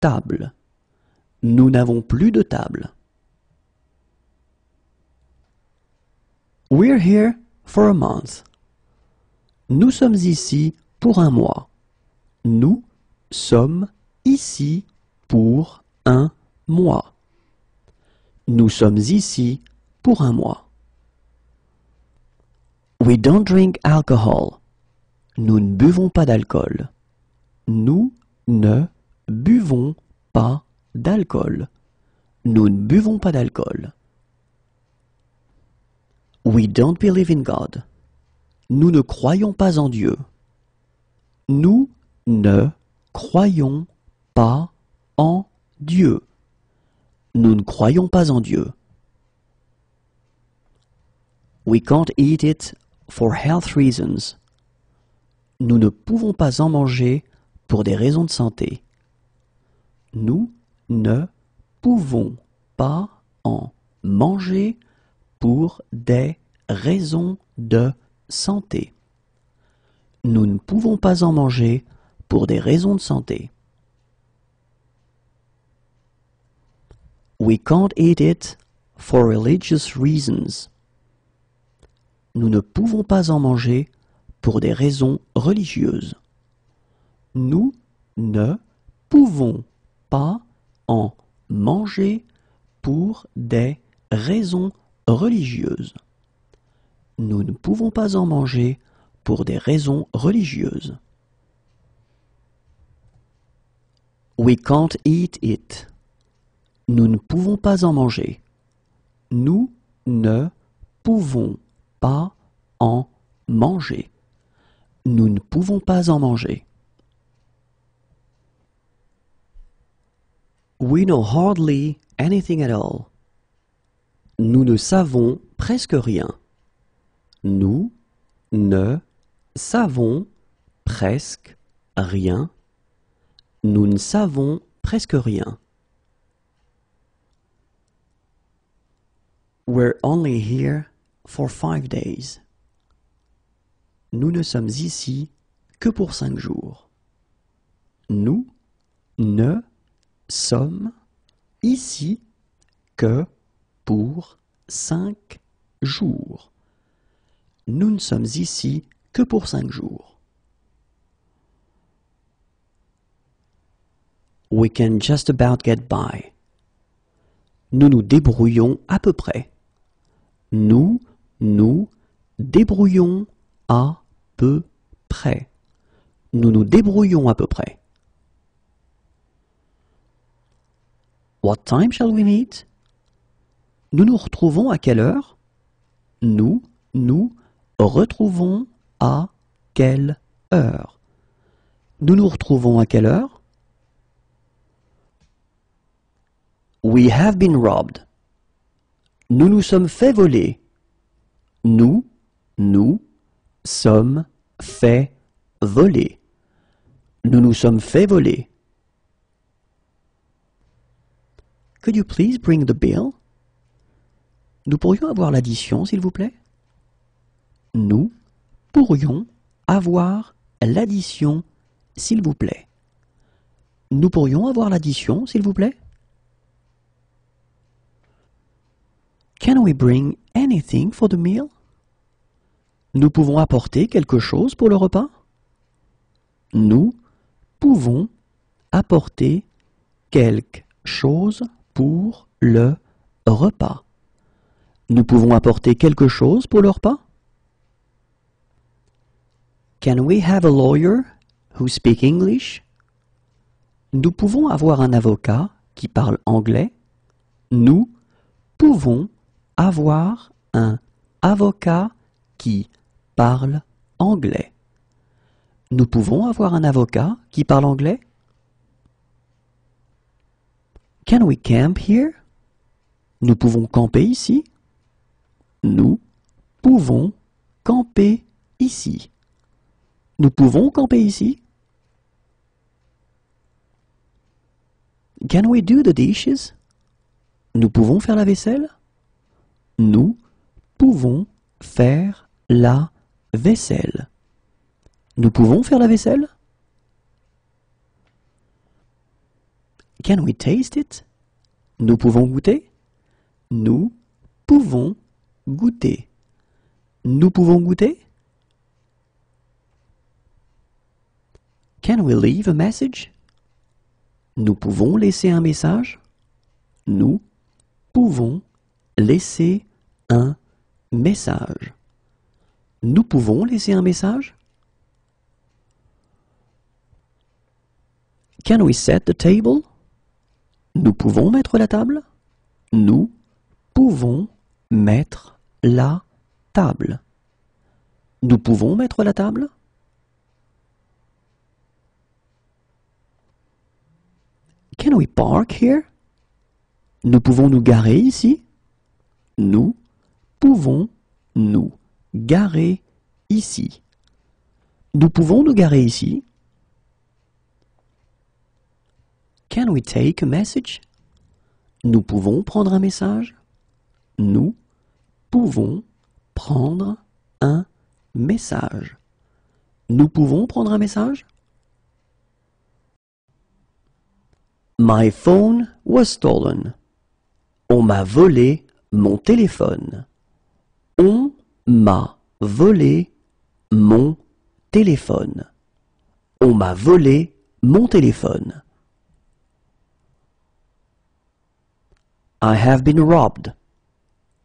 table. Nous n'avons plus de table. We're here for a month. Nous sommes ici pour un mois. Nous sommes ici pour un mois. Nous sommes ici pour un mois. We don't drink alcohol. Nous ne buvons pas d'alcool. Nous ne buvons pas d'alcool. Nous ne buvons pas d'alcool. We don't believe in God. Nous ne croyons pas en Dieu. Nous ne croyons pas en Dieu. Nous ne croyons pas en Dieu. We can't eat it for health reasons. Nous ne pouvons pas en manger pour des raisons de santé. Nous ne pouvons pas en manger pour des raisons de santé. Nous ne pouvons pas en manger pour des raisons de santé. We can't eat it for religious reasons. Nous ne pouvons pas en manger pour des raisons religieuses. Nous ne pouvons pas en manger pour des raisons religieuses. Nous ne pouvons pas en manger pour des raisons religieuses. We can't eat it. Nous ne pouvons pas en manger. Nous ne pouvons pas en manger. Nous ne pouvons pas en manger. We know hardly anything at all. Nous ne savons presque rien. Nous ne savons presque rien. Nous ne savons presque rien. We're only here for five days. Nous ne sommes ici que pour cinq jours. Nous ne sommes ici que pour cinq jours. Nous ne sommes ici que pour cinq jours. We can just about get by. Nous nous débrouillons à peu près. Nous nous débrouillons à peu près. Nous nous débrouillons à peu près. What time shall we meet? Nous nous retrouvons à quelle heure? Nous nous retrouvons à quelle heure? Nous nous retrouvons à quelle heure? We have been robbed. Nous nous sommes fait voler. Nous nous sommes fait voler. Nous nous sommes fait voler. Could you please bring the bill? Nous pourrions avoir l'addition, s'il vous plaît? Nous pourrions avoir l'addition, s'il vous plaît. Nous pourrions avoir l'addition, s'il vous plaît? Can we bring anything for the meal? Nous pouvons apporter quelque chose pour le repas? Nous pouvons apporter quelque chose pour le repas. Nous pouvons apporter quelque chose pour le repas? Can we have a lawyer who speak English? Nous pouvons avoir un avocat qui parle anglais? Nous pouvons avoir un avocat qui parle anglais. Nous pouvons avoir un avocat qui parle anglais? Can we camp here? Nous pouvons camper ici? Nous pouvons camper ici. Nous pouvons camper ici? Can we do the dishes? Nous pouvons faire la vaisselle? Nous pouvons faire la vaisselle. Nous pouvons faire la vaisselle? Can we taste it? Nous pouvons goûter? Nous pouvons goûter. Nous pouvons goûter? Can we leave a message? Nous pouvons laisser un message? Nous pouvons laisser un message. Nous pouvons laisser un message? Can we set the table? Nous pouvons mettre la table? Nous pouvons mettre la table. Nous pouvons mettre la table? Can we park here? Nous pouvons nous garer ici? Nous pouvons nous garer ici. Nous pouvons nous garer ici? Can we take a message? Nous pouvons prendre un message? Nous pouvons prendre un message. Nous pouvons prendre un message? My phone was stolen. On m'a volé mon téléphone. On m'a volé mon téléphone. On m'a volé mon téléphone. I have been robbed.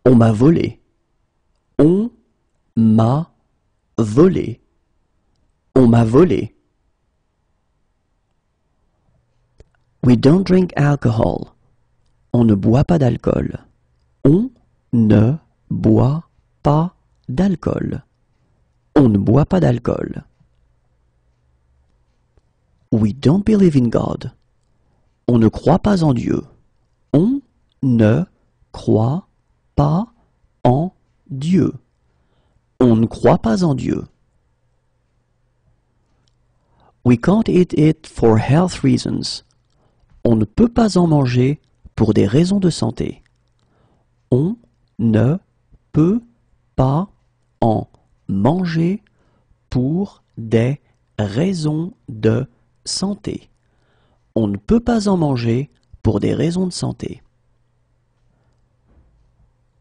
On m'a volé. On m'a volé. On m'a volé. We don't drink alcohol. On ne boit pas d'alcool. On ne boit pas d'alcool. On ne boit pas d'alcool. We don't believe in God. On ne croit pas en Dieu. On ne croit pas en Dieu. On ne croit pas en Dieu. We can't eat it for health reasons. On ne peut pas en manger pour des raisons de santé. On ne peut pas en manger pour des raisons de santé. On ne peut pas en manger pour des raisons de santé.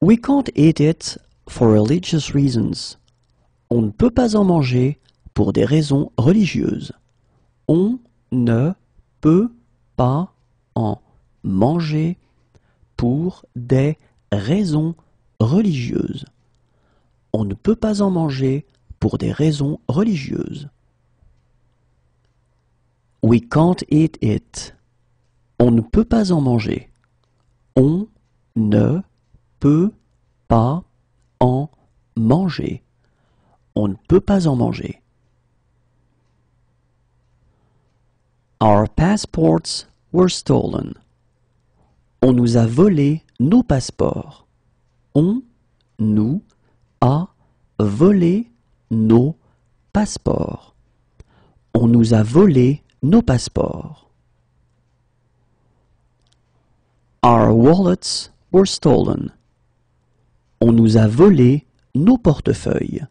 We can't eat it for religious reasons. On ne peut pas en manger pour des raisons religieuses. On ne peut pas en manger pour des raisons religieuses. We can't eat it. On ne peut pas en manger. On ne peut pas en manger. On ne peut pas en manger. Our passports were stolen. On nous a volé nos passeports. On nous a volé nos passeports. On nous a volé nos passeports. Our wallets were stolen. On nous a volé nos portefeuilles.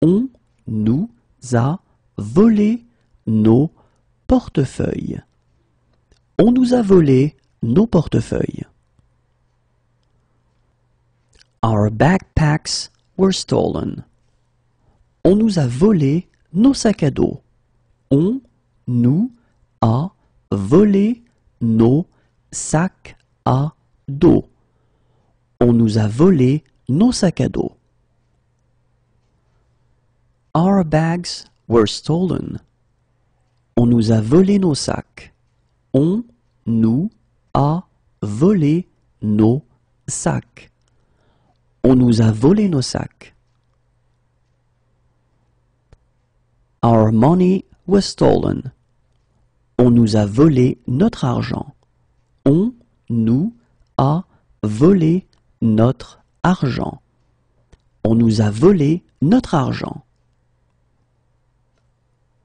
On nous a volé nos portefeuilles. On nous a volé nos portefeuilles. Our backpacks were stolen. On nous a volé nos sacs à dos. On nous a volé nos sacs à dos. On nous a volé nos sacs à dos. Our bags were stolen. On nous a volé nos sacs. On nous a volé nos sacs. Our money was stolen. On nous a volé notre argent. On nous a volé notre argent. On nous a volé notre argent.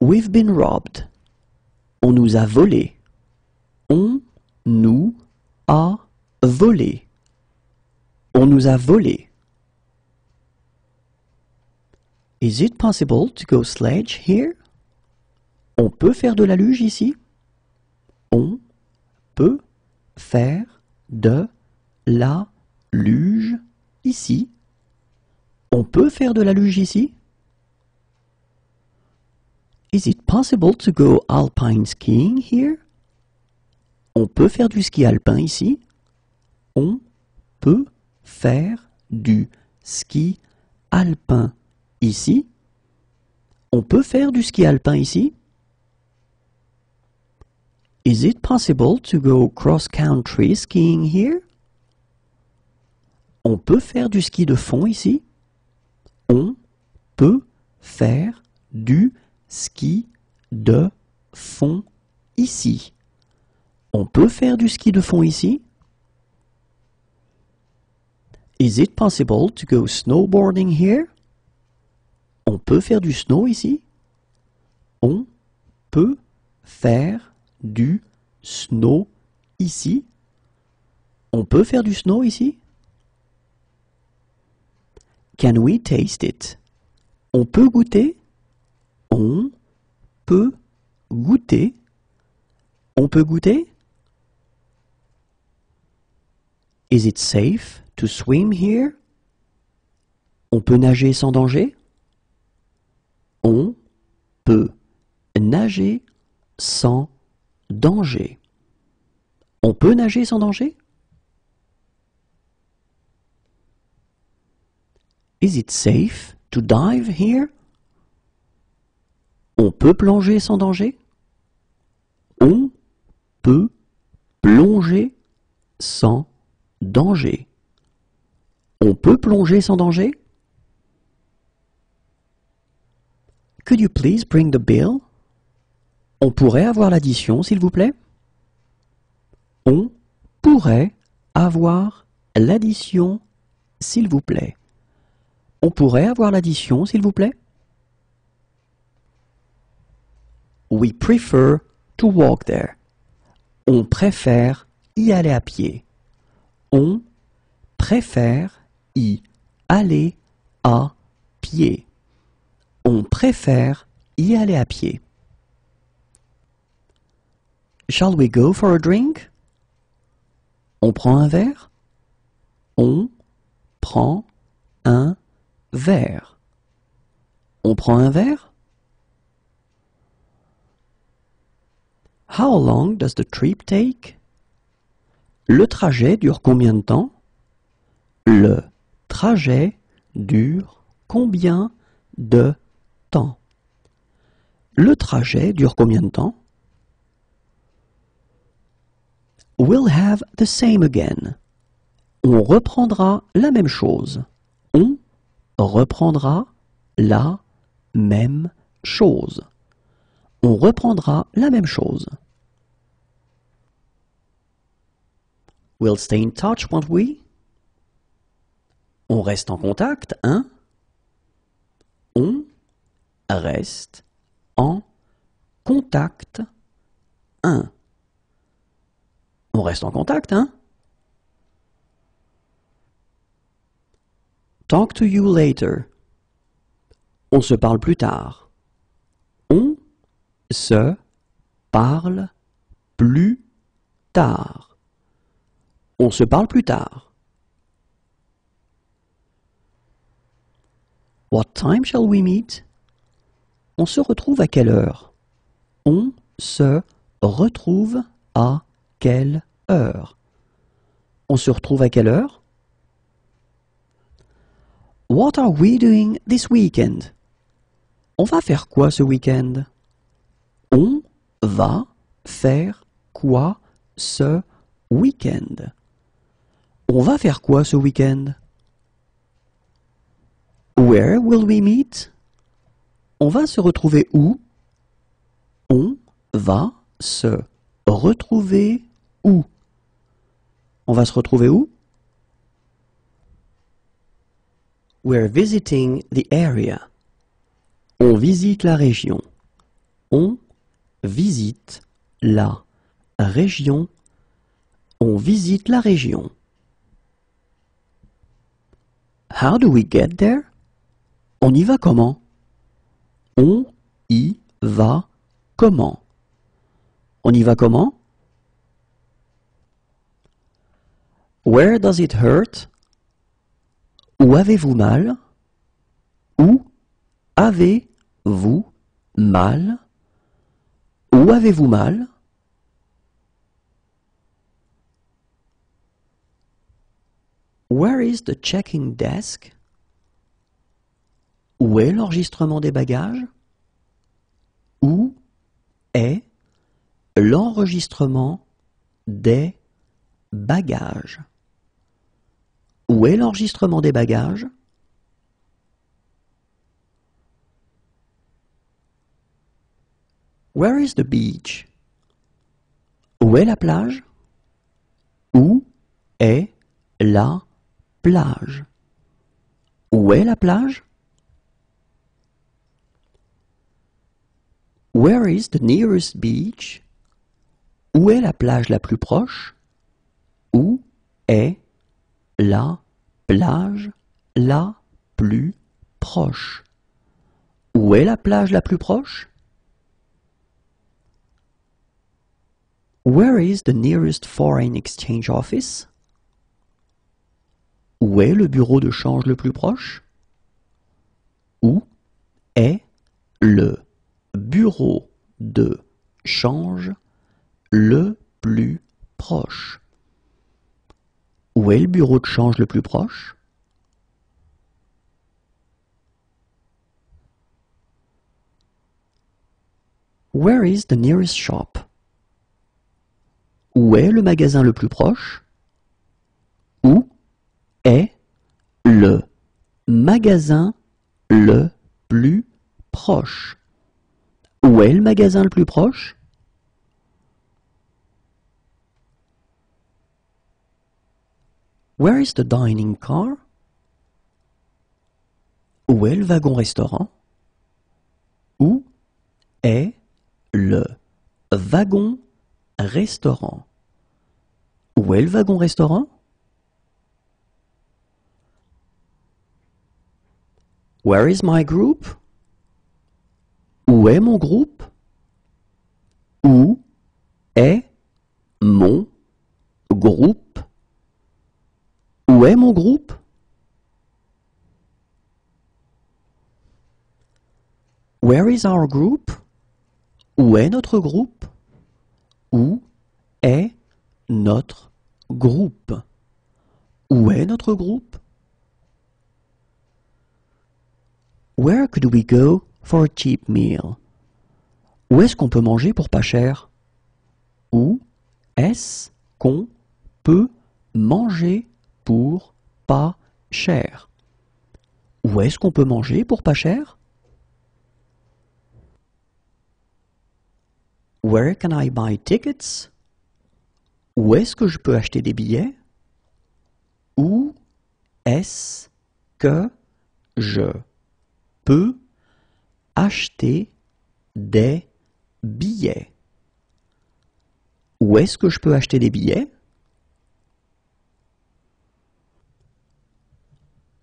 We've been robbed. On nous a volé. On nous a volé. On nous a volé. Is it possible to go sledge here? On peut faire de la luge ici? On peut faire de la luge ici? On peut faire de la luge ici? Is it possible to go alpine skiing here? On peut faire du ski alpin ici? On peut faire du ski alpin ici? On peut faire du ski alpin ici? Is it possible to go cross-country skiing here? On peut faire du ski de fond ici? On peut faire du ski de fond ici. On peut faire du ski de fond ici? Is it possible to go snowboarding here? On peut faire du snow ici? On peut faire du snow ici? On peut faire du snow ici? Can we taste it? On peut goûter? On peut goûter? On peut goûter? Is it safe to swim here? On peut nager sans danger? On peut nager sans danger. On peut nager sans danger? Is it safe to dive here? On peut plonger sans danger? On peut plonger sans danger. On peut plonger sans danger? Could you please bring the bill? On pourrait avoir l'addition, s'il vous plaît? On pourrait avoir l'addition, s'il vous plaît. On pourrait avoir l'addition, s'il vous plaît? We prefer to walk there. On préfère y aller à pied. On préfère y aller à pied. On préfère y aller à pied. Shall we go for a drink? On prend un verre? On prend un verre. On prend un verre? How long does the trip take? Le trajet dure combien de temps? Le trajet dure combien de temps? Le trajet dure combien de temps? We'll have the same again. On reprendra la même chose. On reprendra la même chose. On reprendra la même chose. We'll stay in touch, won't we? On reste en contact, hein? On reste en contact, hein? On reste en contact, hein? Talk to you later. On se parle plus tard. On se parle plus tard. On se parle plus tard. What time shall we meet? On se retrouve à quelle heure? On se retrouve à quelle heure? On se retrouve à quelle heure? What are we doing this weekend? On va faire quoi ce week-end? On va faire quoi ce week-end? On va faire quoi ce week-end? Where will we meet? On va se retrouver où? On va se retrouver où? On va se retrouver où? We're visiting the area. On visite la région. On visite la région. On visite la région. How do we get there? On y va comment? On y va comment? On y va comment? Where does it hurt? Où avez-vous mal? Où avez-vous mal? Où avez-vous mal? Where is the checking desk? Où est l'enregistrement des bagages? Où est l'enregistrement des bagages? Où est l'enregistrement des bagages? Where is the beach? Où est la plage? Où est la plage? Où est la plage? Where is the nearest beach? Où est la plage la plus proche? Où est la plage la plus proche? Où est la plage la plus proche? Where is the nearest foreign exchange office? Où est le bureau de change le plus proche? Où est le bureau de change le plus proche? Où est le bureau de change le plus proche? Where is the nearest shop? Où est le magasin le plus proche? Où est le magasin le plus proche? Où est le magasin le plus proche? Where is the dining car? Où est le wagon-restaurant? Où est le wagon-restaurant? Où est le wagon-restaurant? Where is my group? Où est mon groupe? Où est mon groupe? Où est mon groupe? Where is our group? Où est notre groupe? Où est notre groupe? Où est notre groupe? Where could we go for a cheap meal? Où est-ce qu'on peut manger pour pas cher? Où est-ce qu'on peut manger pour pas cher? Où est-ce qu'on peut manger pour pas cher? Where can I buy tickets? Où est-ce que je peux acheter des billets? Où est-ce que je peux acheter des billets? Où est-ce que je peux acheter des billets?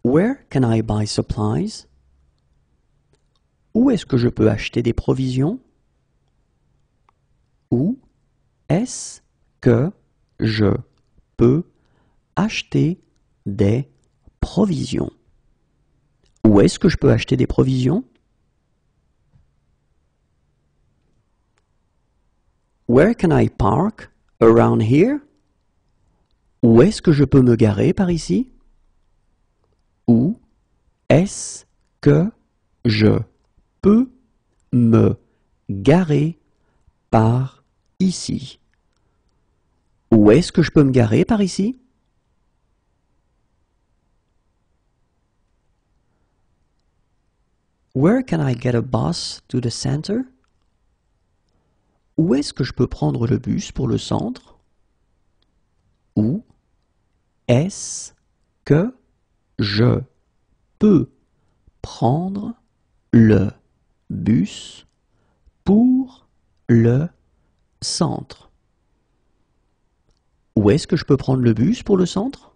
Where can I buy supplies? Où est-ce que je peux acheter des provisions? Où est-ce que je peux acheter des provisions? Où est-ce que je peux acheter des provisions? Where can I park around here? Où est-ce que je peux me garer par ici? Où est-ce que je peux me garer par ici? Où est-ce que je peux me garer par ici? Where can I get a bus to the center? Où est-ce que je peux prendre le bus pour le centre? Où est-ce que je peux prendre le bus pour le centre? Où est-ce que je peux prendre le bus pour le centre?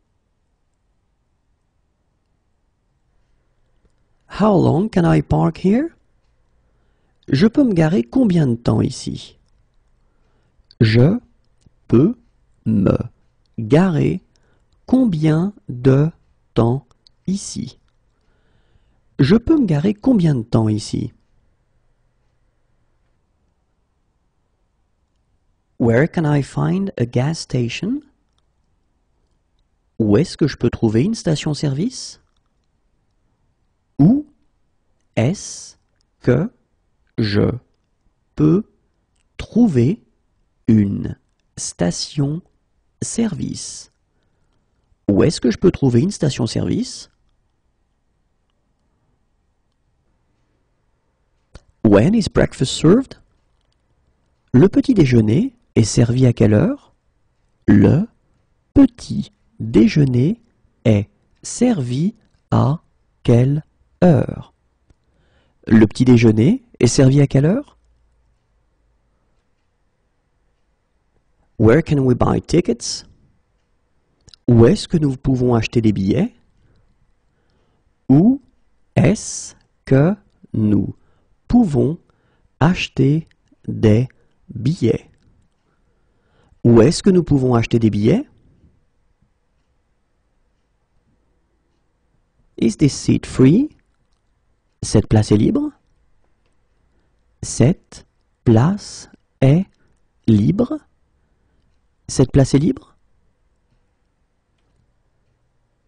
How long can I park here? Je peux me garer combien de temps ici? Je peux me garer combien de temps ici? Je peux me garer combien de temps ici? Where can I find a gas station? Où est-ce que je peux trouver une station-service? Où est-ce que je peux trouver une station-service? Où est-ce que je peux trouver une station-service? When is breakfast served? Le petit déjeuner est servi à quelle heure? Le petit déjeuner est servi à quelle heure? Le petit déjeuner est servi à quelle heure? Where can we buy tickets? Où est-ce que nous pouvons acheter des billets? Où est-ce que nous pouvons acheter des billets? Où est-ce que nous pouvons acheter des billets? Is this seat free? Cette place est libre? Cette place est libre? Cette place est libre?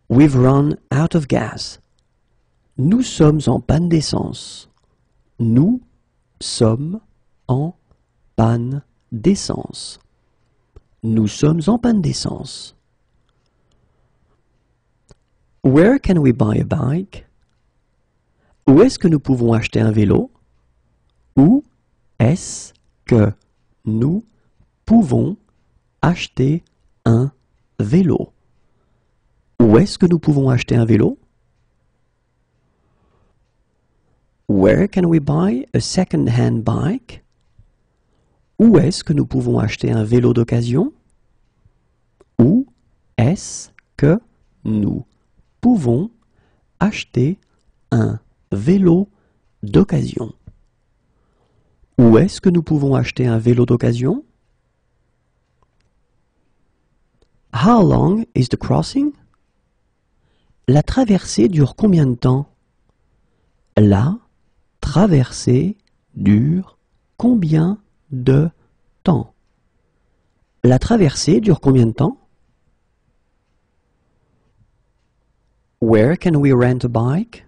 We've run out of gas. Nous sommes en panne d'essence. Nous sommes en panne d'essence. Nous sommes en panne d'essence. Where can we buy a bike? Où est-ce que nous pouvons acheter un vélo? Où est-ce que nous pouvons acheter un vélo? Où est-ce que nous pouvons acheter un vélo? Where can we buy a second-hand bike? Où est-ce que nous pouvons acheter un vélo d'occasion? Où est-ce que nous pouvons acheter un vélo d'occasion? Où est-ce que nous pouvons acheter un vélo d'occasion? How long is the crossing? La traversée dure combien de temps? La traversée dure combien de temps? La traversée dure combien de temps? Where can we rent a bike?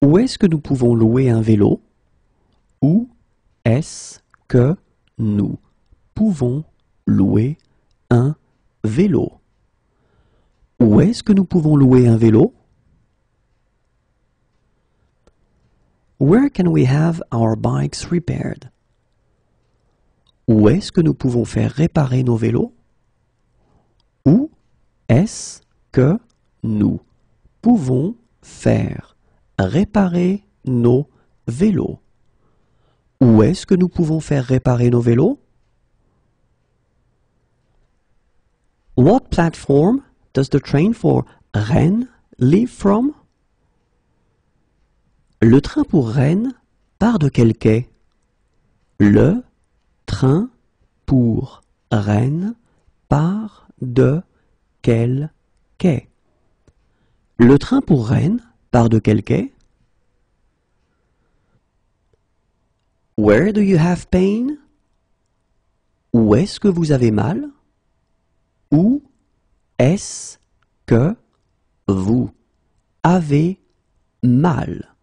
Où est-ce que nous pouvons louer un vélo? Où est-ce que nous pouvons louer un vélo? Où est-ce que nous pouvons louer un vélo? Where can we have our bikes repaired? Où est-ce que nous pouvons faire réparer nos vélos? Où est-ce que nous pouvons faire réparer nos vélos? Où est-ce que nous pouvons faire réparer nos vélos? What platform does the train for Rennes leave from? Le train pour Rennes part de quel quai? Le train pour Rennes part de quel quai? Le train pour Rennes part de quel quai? Where do you have pain? Où est-ce que vous avez mal? Où est-ce que vous avez mal?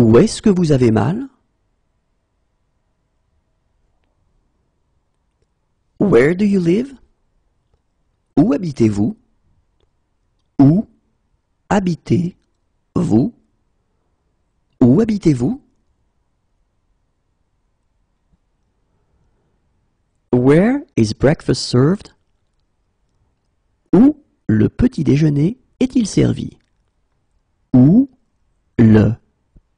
Où est-ce que vous avez mal? Where do you live? Où habitez-vous? Où habitez-vous? Où habitez-vous? Where is breakfast served? Où le petit déjeuner est-il servi? Où le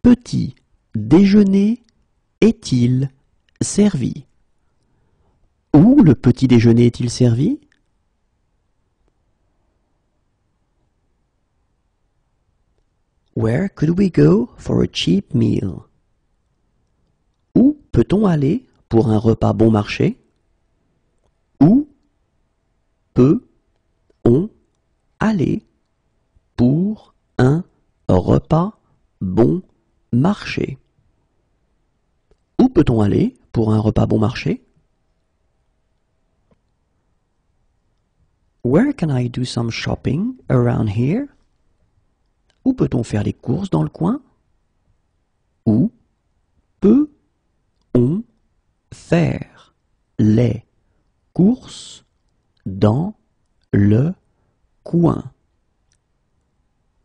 petit déjeuner est-il servi? Où le petit déjeuner est-il servi? Where could we go for a cheap meal? Où peut-on aller pour un repas bon marché? Où peut-on aller pour un repas bon marché Où peut-on aller pour un repas bon marché? Where can I do some shopping around here? Où peut-on faire les courses dans le coin? Où peut-on faire les courses dans le coin?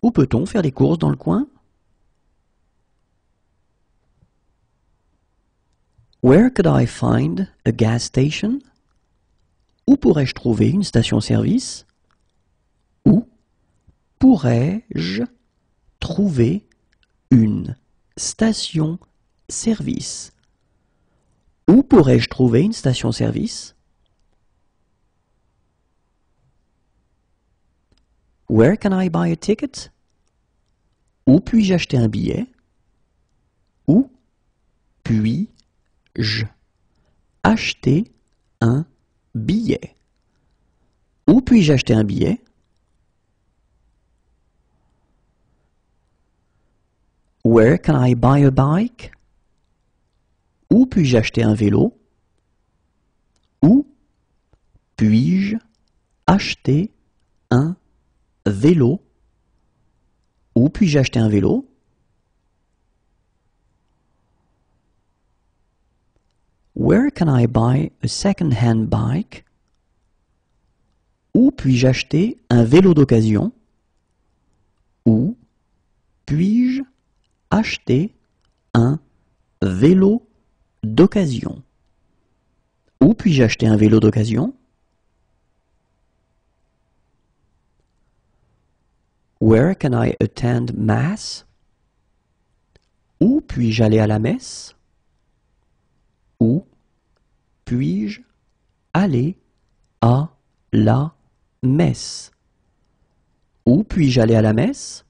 Où peut-on faire les courses dans le coin? Where could I find a gas station? Où pourrais-je trouver une station-service? Où pourrais-je trouver une station-service? Où pourrais-je trouver une station-service? Where can I buy a ticket? Où puis-je acheter un billet? Où puis-je acheter un billet. Où puis-je acheter un billet? Where can I buy a bike? Où puis-je acheter un vélo? Où puis-je acheter un vélo? Où puis-je acheter un vélo? Where can I buy a second-hand bike? Où puis-je acheter un vélo d'occasion? Où puis-je acheter un vélo d'occasion? Où puis-je acheter un vélo d'occasion? Where can I attend mass? Où puis-je aller à la messe? Où puis-je aller à la messe? Où puis-je aller à la messe?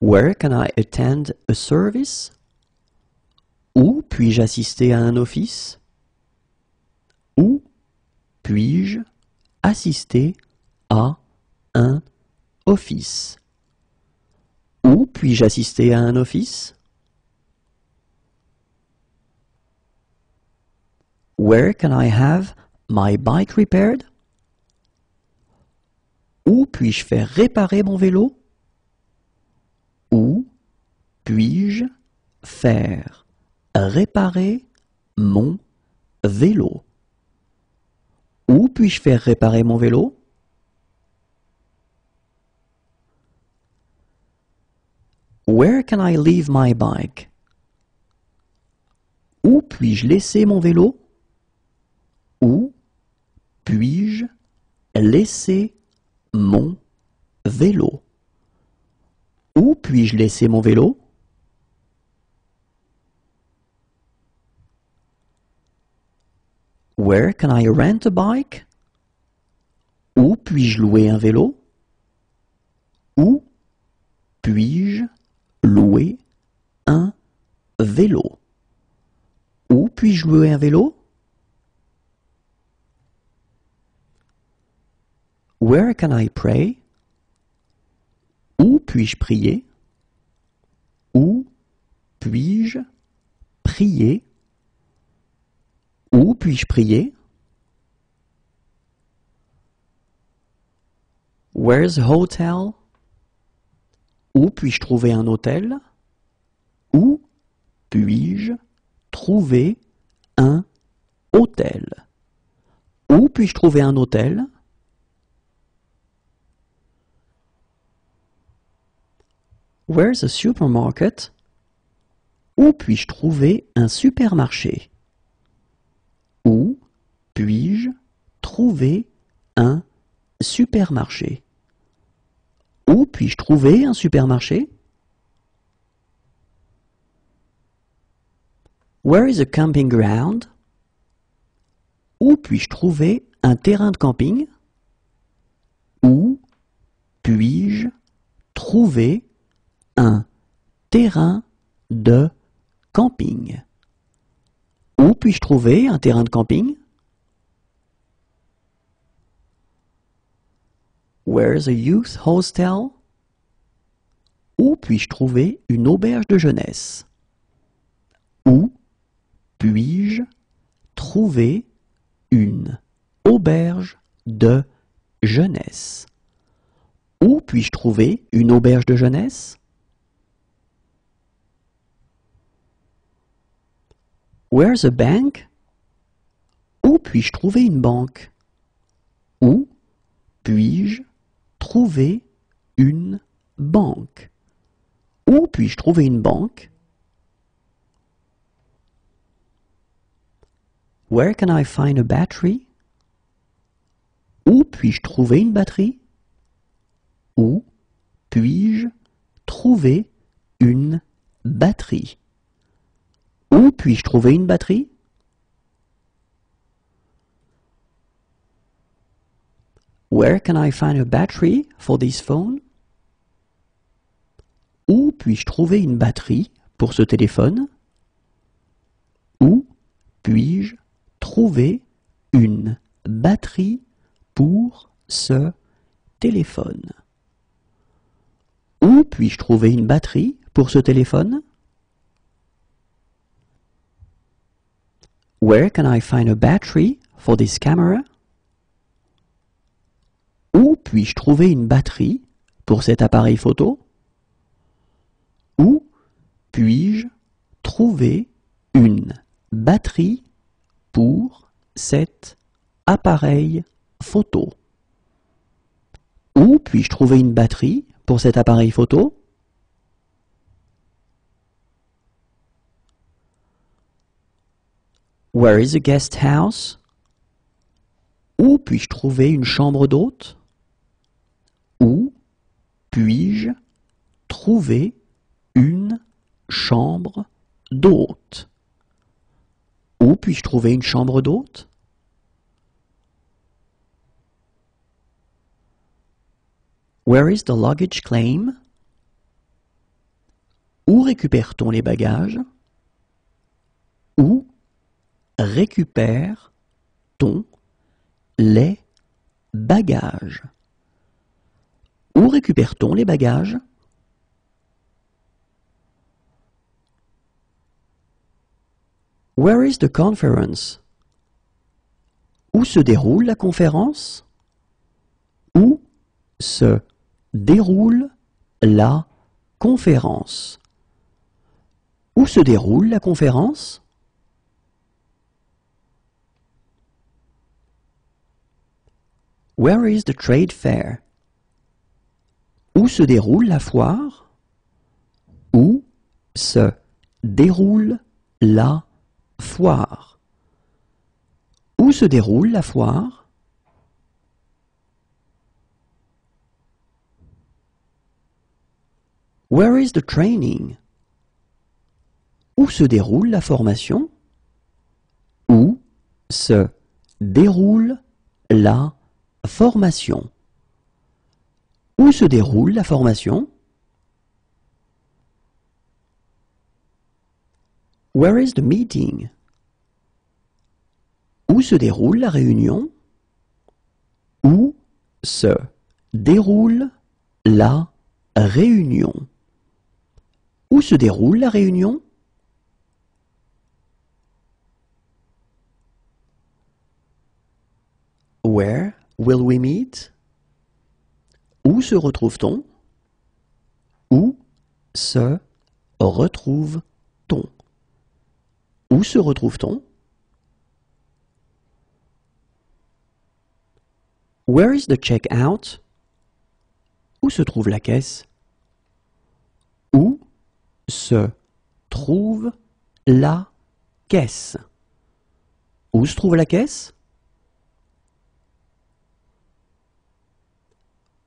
Where can I attend a service? Où puis-je assister à un office? Où puis-je assister à un office? Où puis-je assister à un office? Where can I have my bike repaired? Où puis-je faire réparer mon vélo? Où puis-je faire réparer mon vélo? Où puis-je faire réparer mon vélo? Where can I leave my bike? Où puis-je laisser mon vélo? Où puis-je laisser mon vélo? Où puis-je laisser mon vélo? Where can I rent a bike? Où puis-je louer un vélo? Où puis-je vélo. Où puis-je louer un vélo? Where can I pray? Où puis-je prier? Où puis-je prier? Où puis-je prier? Where's hotel? Où puis-je trouver un hôtel? Où puis-je trouver un hôtel? Où puis-je trouver un hôtel? Where's a supermarket? Où puis-je trouver un supermarché? Où puis-je trouver un supermarché? Où puis-je trouver un supermarché? Where is a camping ground? Où puis-je trouver un terrain de camping? Où puis-je trouver un terrain de camping? Où camping? Where's a youth hostel? Où puis-je trouver une auberge de jeunesse? Puis-je trouver une auberge de jeunesse? Où puis-je trouver une auberge de jeunesse? Where's a bank? Où puis-je trouver une banque? Où puis-je trouver une banque? Où puis-je trouver une banque? Where can I find a battery? Où puis-je trouver une batterie? Où puis-je trouver une batterie? Où puis-je trouver une batterie? Where can I find a battery for this phone? Où puis-je trouver une batterie pour ce téléphone? Où puis-je trouver une batterie pour ce téléphone? Où puis-je trouver une batterie pour ce téléphone? Where can I find a battery for this camera? Où puis-je trouver une batterie pour cet appareil photo? Où puis-je trouver une batterie pour cet appareil photo? Où puis-je trouver une batterie pour cet appareil photo? Where is a guest house? Où puis-je trouver une chambre d'hôte? Où puis-je trouver une chambre d'hôte? Où puis-je trouver une chambre d'hôte? Where is the luggage claim? Où récupère-t-on les bagages? Où récupère-t-on les bagages? Où récupère-t-on les bagages? Where is the conference? Où se déroule la conférence? Où se déroule la conférence? Où se déroule la conférence? Where is the trade fair? Où se déroule la foire? Où se déroule la foire? Où se déroule la foire? Where is the training? Où se déroule la formation? Où se déroule la formation? Où se déroule la formation? Where is the meeting? Où se déroule la réunion? Où se déroule la réunion? Où se déroule la réunion? Where will we meet? Où se retrouve-t-on? Où se retrouve-t-on? Où se retrouve-t-on? Where is the check-out? Où se trouve la caisse? se trouve la caisse? Où se trouve la caisse?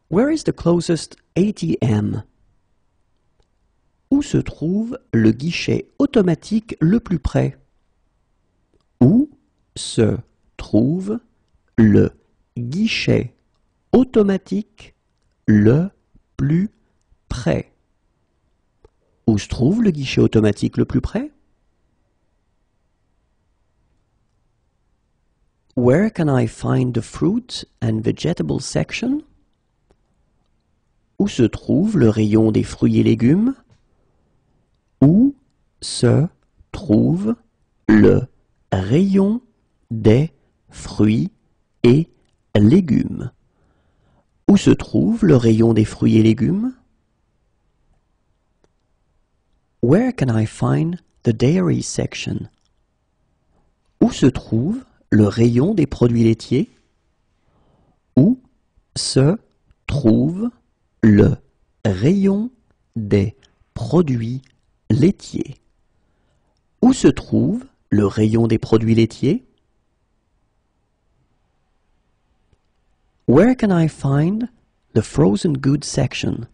Where is the closest ATM Où se trouve le guichet automatique le plus près? Où se trouve le guichet automatique le plus près? Où se trouve le guichet automatique le plus près? Where can I find the fruit and vegetable section? Où se trouve le rayon des fruits et légumes? Où se trouve le rayon des fruits et légumes? Où se trouve le rayon des fruits et légumes? Where can I find the dairy section? Où se trouve le rayon des produits laitiers? Où se trouve le rayon des produits Où se trouve le rayon des produits laitiers? Where can I find the frozen goods section?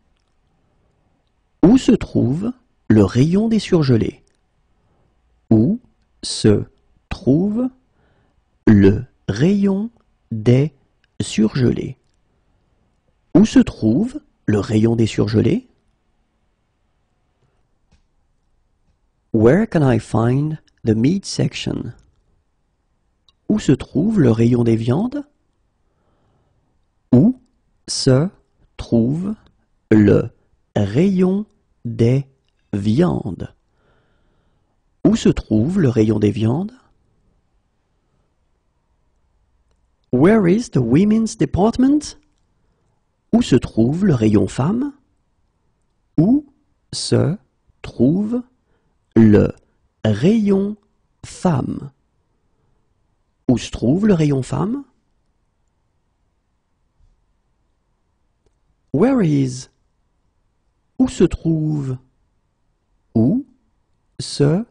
Où se trouve le rayon des surgelés? Où se trouve le rayon des surgelés? Où se trouve le rayon des surgelés? Where can I find the meat section? Où se trouve le rayon des viandes? Où se trouve le rayon des viandes? Où se trouve le rayon des viandes? Where is the women's department? Où se trouve le rayon femmes Où se trouve le rayon femmes Où se trouve le rayon femmes Where is? Où se trouve? Où se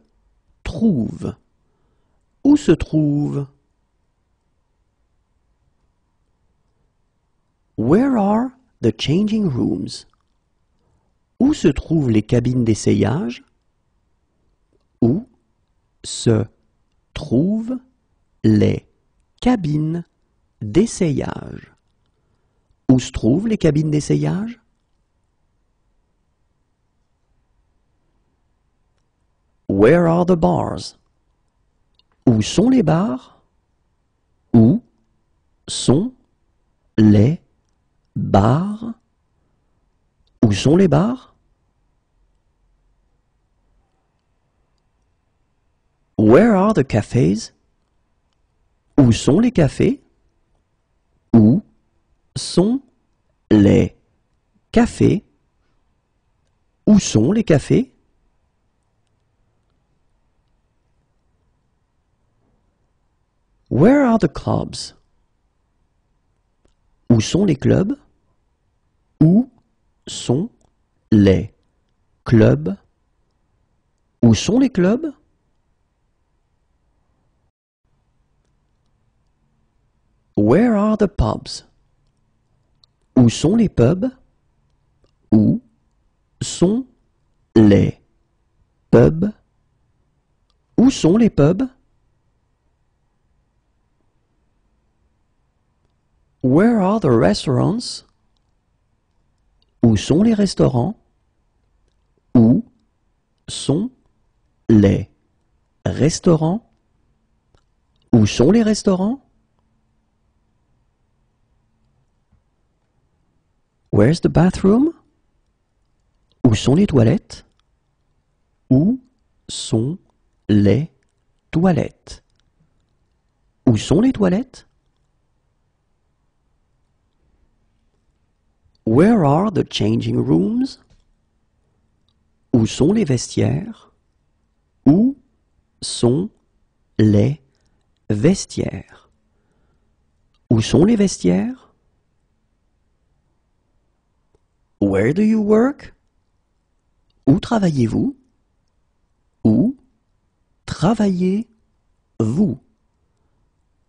trouve? Où se trouve? Where are the changing rooms? Où se trouvent les cabines d'essayage? Où se trouvent les cabines d'essayage. Où se trouvent les cabines d'essayage? Where are the bars? Où sont les bars? Où sont les bars? Où sont les bars? Where are the cafes? Où sont les cafés? Où sont les cafés? Où sont les cafés? Where are the clubs? Où sont les clubs? Où sont les clubs? Où sont les clubs? Where are the pubs? Où sont les pubs? Où sont les pubs? Où sont les pubs? Where are the restaurants? Où sont les restaurants? Où sont les restaurants? Où sont les restaurants? Where's the bathroom? Où sont les toilettes? Où sont les toilettes? Où sont les toilettes? Where are the changing rooms? Où sont les vestiaires? Où sont les vestiaires? Où sont les vestiaires? Where do you work? Où travaillez-vous? Où travaillez-vous?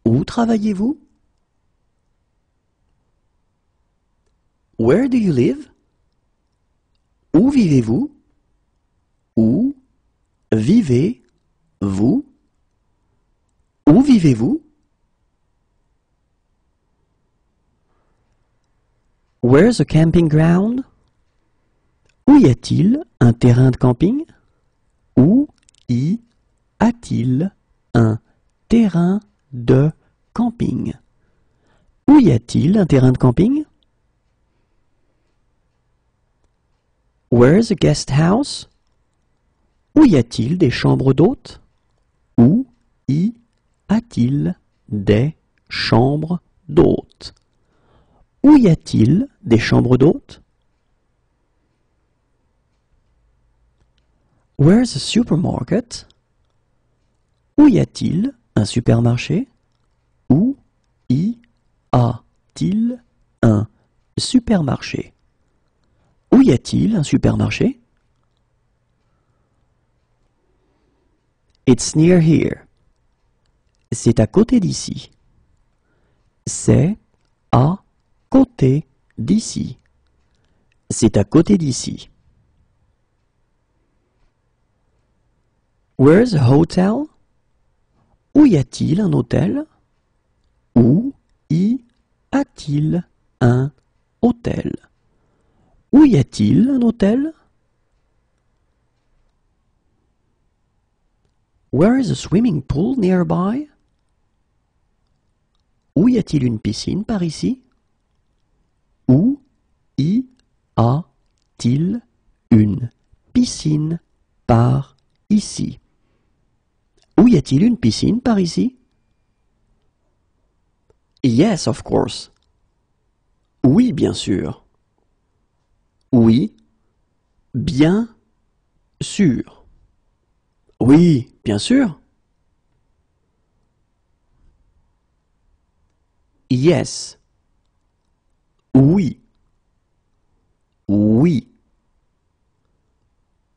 Où travaillez-vous? Where do you live? Où vivez-vous? Où vivez-vous? Où vivez-vous? Where's a camping ground? Où y a-t-il un terrain de camping? Où y a-t-il un terrain de camping? Où y a-t-il un terrain de camping? Where's a guest house? Où y a-t-il des chambres d'hôtes? Où y a-t-il des chambres d'hôtes? Où y a-t-il des chambres d'hôtes? Where's a supermarket? Où y a-t-il un supermarché? Où y a-t-il un supermarché? Où y a-t-il un supermarché? It's near here. C'est à côté d'ici. C'est à côté d'ici. C'est à côté d'ici. Where's a hotel? Où y a-t-il un hôtel? Où y a-t-il un hôtel? Où y a-t-il un hôtel? Where is a swimming pool nearby? Où y a-t-il une piscine par ici? A-t-il une piscine par ici? Où y a-t-il une piscine par ici? Yes, of course. Oui, bien sûr. Oui, bien sûr. Oui, bien sûr. Yes. Oui. Oui.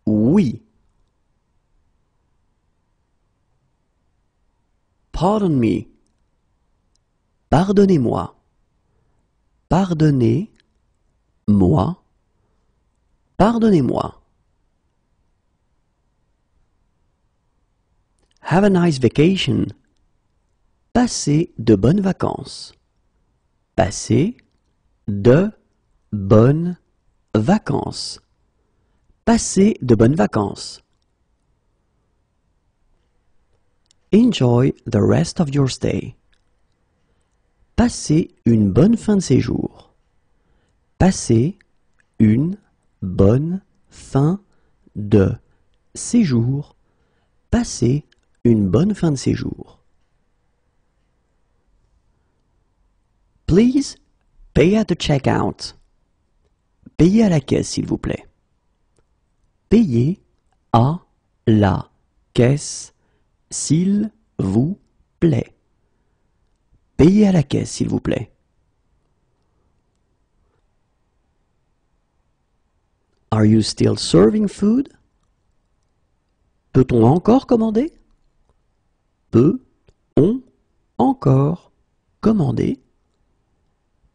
Oui. Pardon me. Pardonnez-moi. Pardonnez-moi. Pardonnez-moi. Have a nice vacation. Passez de bonnes vacances. Passez de bonnes vacances. Passez de bonnes vacances. Enjoy the rest of your stay. Passez une bonne fin de séjour. Passez une bonne fin de séjour. Passez une bonne fin de séjour. Please pay at the checkout. Payez à la caisse, s'il vous plaît. Payez à la caisse, s'il vous plaît. Payez à la caisse, s'il vous plaît. Are you still serving food? Peut-on encore commander? Peut-on encore commander?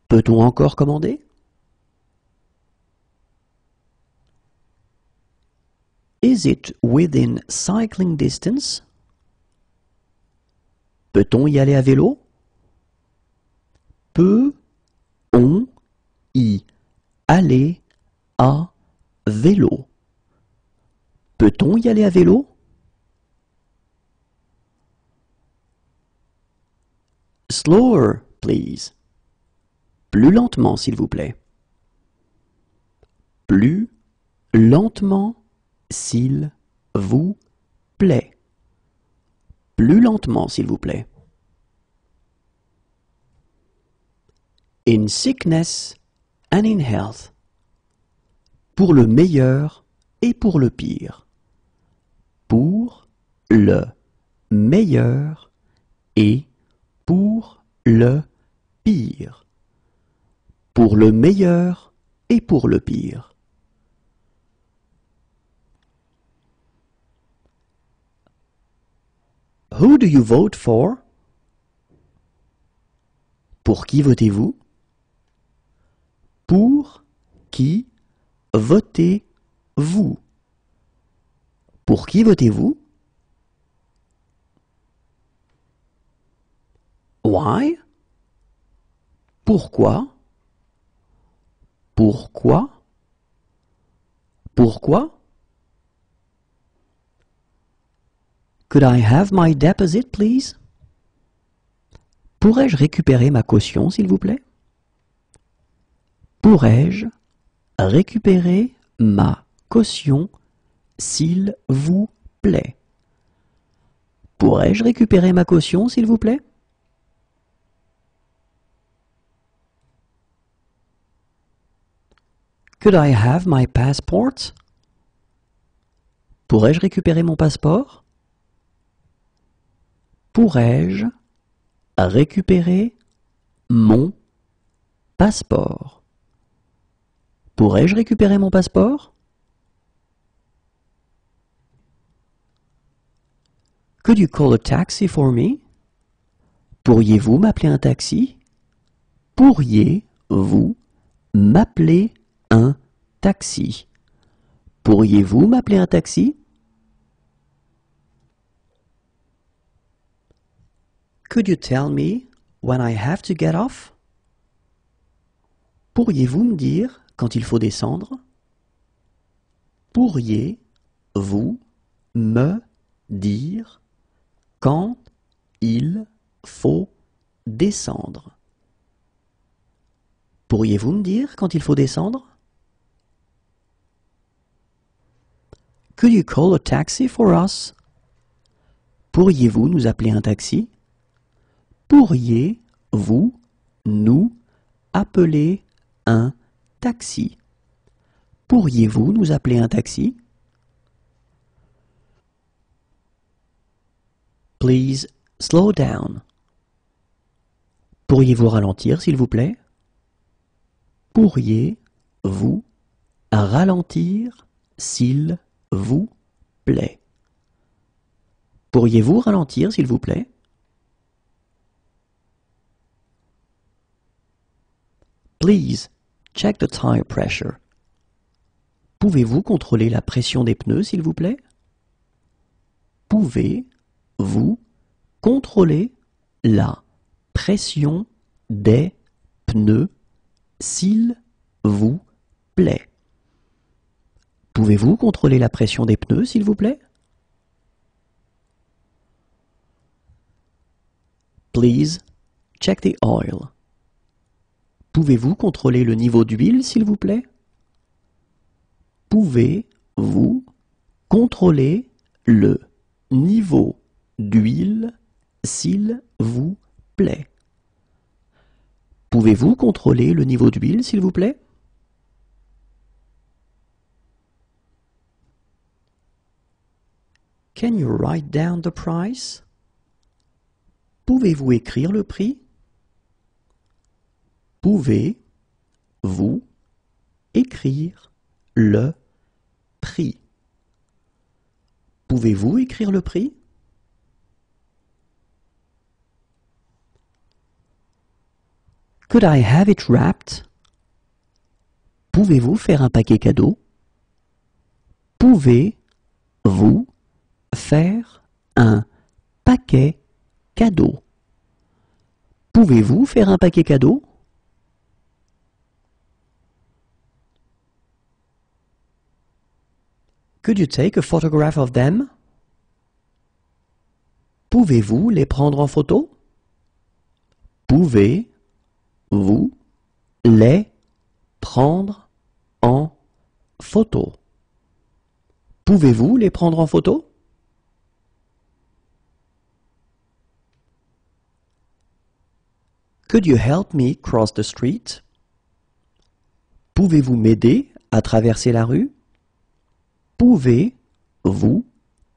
Peut-on encore commander? Is it within cycling distance? Peut-on y aller à vélo? Peut-on y aller à vélo? Peut-on y aller à vélo? Slower, please. Plus lentement, s'il vous plaît. Plus lentement, s'il vous plaît. Plus lentement, s'il vous plaît. In sickness and in health. Pour le meilleur et pour le pire. Pour le meilleur et pour le pire. Pour le meilleur et pour le pire. Who do you vote for? Pour qui votez-vous? Pour qui votez-vous? Pour qui votez-vous? Why? Pourquoi? Pourquoi? Pourquoi? Could I have my deposit, please? Pourrais-je récupérer ma caution, s'il vous plaît? Pourrais-je récupérer ma caution, s'il vous plaît? Pourrais-je récupérer ma caution, s'il vous plaît? Could I have my passport? Pourrais-je récupérer mon passeport? Pourrais-je récupérer mon passeport? Pourrais-je récupérer mon passeport? Could you call a taxi for me? Pourriez-vous m'appeler un taxi? Pourriez-vous m'appeler un taxi? Pourriez-vous m'appeler un taxi? Could you tell me when I have to get off? Pourriez-vous me dire quand il faut descendre? Pourriez-vous me dire quand il faut descendre? Pourriez-vous me dire quand il faut descendre? Could you call a taxi for us? Pourriez-vous nous appeler un taxi? Pourriez-vous nous appeler un taxi? Pourriez-vous nous appeler un taxi? Please slow down. Pourriez-vous ralentir, s'il vous plaît? Pourriez-vous ralentir, s'il vous plaît? Pourriez-vous ralentir, s'il vous plaît? Please, check the tire pressure. Pouvez-vous contrôler la pression des pneus, s'il vous plaît? Pouvez-vous contrôler la pression des pneus, s'il vous plaît? Pouvez-vous contrôler la pression des pneus, s'il vous plaît? Please check the oil. Pouvez-vous contrôler le niveau d'huile, s'il vous plaît? Pouvez-vous contrôler le niveau d'huile, s'il vous plaît? Pouvez-vous contrôler le niveau d'huile, s'il vous plaît? Can you write down the price? Pouvez-vous écrire le prix? Pouvez-vous écrire le prix? Pouvez-vous écrire le prix? Could I have it wrapped? Pouvez-vous faire un paquet cadeau? Pouvez-vous faire un paquet cadeau? Pouvez-vous faire un paquet cadeau? Could you take a photograph of them Pouvez-vous les prendre en photo? Pouvez-vous les prendre en photo? Pouvez-vous les prendre en photo? Could you help me cross the street? Pouvez-vous m'aider à traverser la rue? Pouvez-vous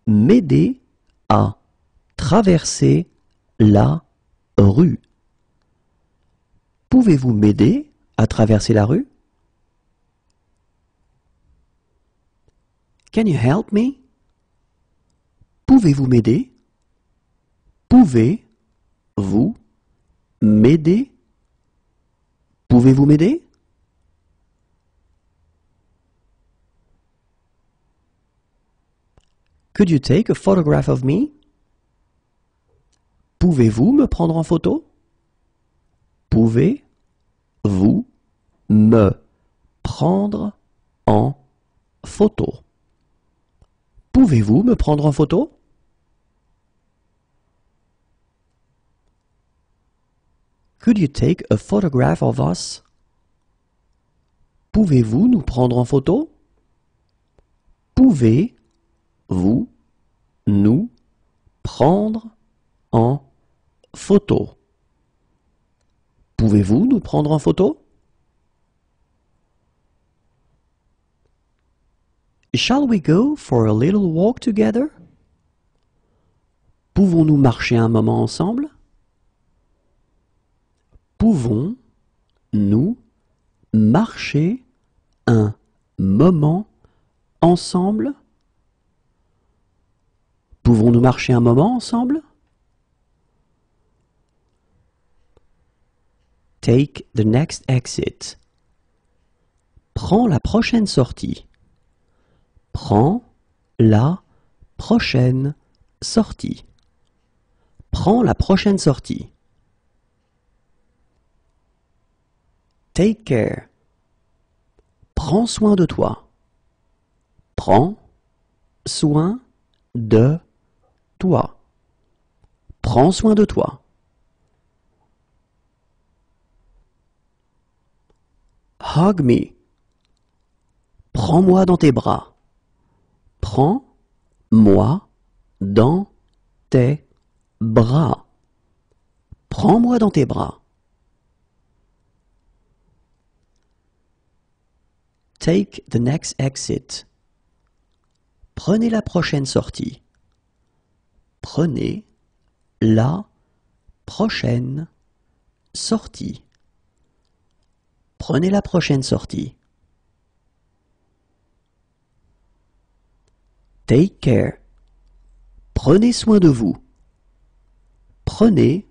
m'aider à traverser la rue? Pouvez-vous m'aider à traverser la rue? Can you help me? Pouvez-vous m'aider? Pouvez-vous m'aider? Pouvez-vous m'aider? Could you take a photograph of me. Pouvez-vous me prendre en photo? Pouvez-vous me prendre en photo? Pouvez-vous me prendre en photo? Could you take a photograph of us. Pouvez-vous nous prendre en photo? Pouvez-vous nous prendre en photo. Pouvez-vous nous prendre en photo? Shall we go for a little walk together? Pouvons-nous marcher un moment ensemble? Pouvons-nous marcher un moment ensemble? Pouvons-nous marcher un moment ensemble? Take the next exit. Prends la prochaine sortie. Prends la prochaine sortie. Prends la prochaine sortie. Take care. Prends soin de toi. Prends soin de Prends soin de toi. Hug me. Prends-moi dans tes bras. Prends-moi dans tes bras. Prends-moi dans tes bras. Take the next exit. Prenez la prochaine sortie. Prenez la prochaine sortie. Prenez la prochaine sortie. Take care. Prenez soin de vous. Prenez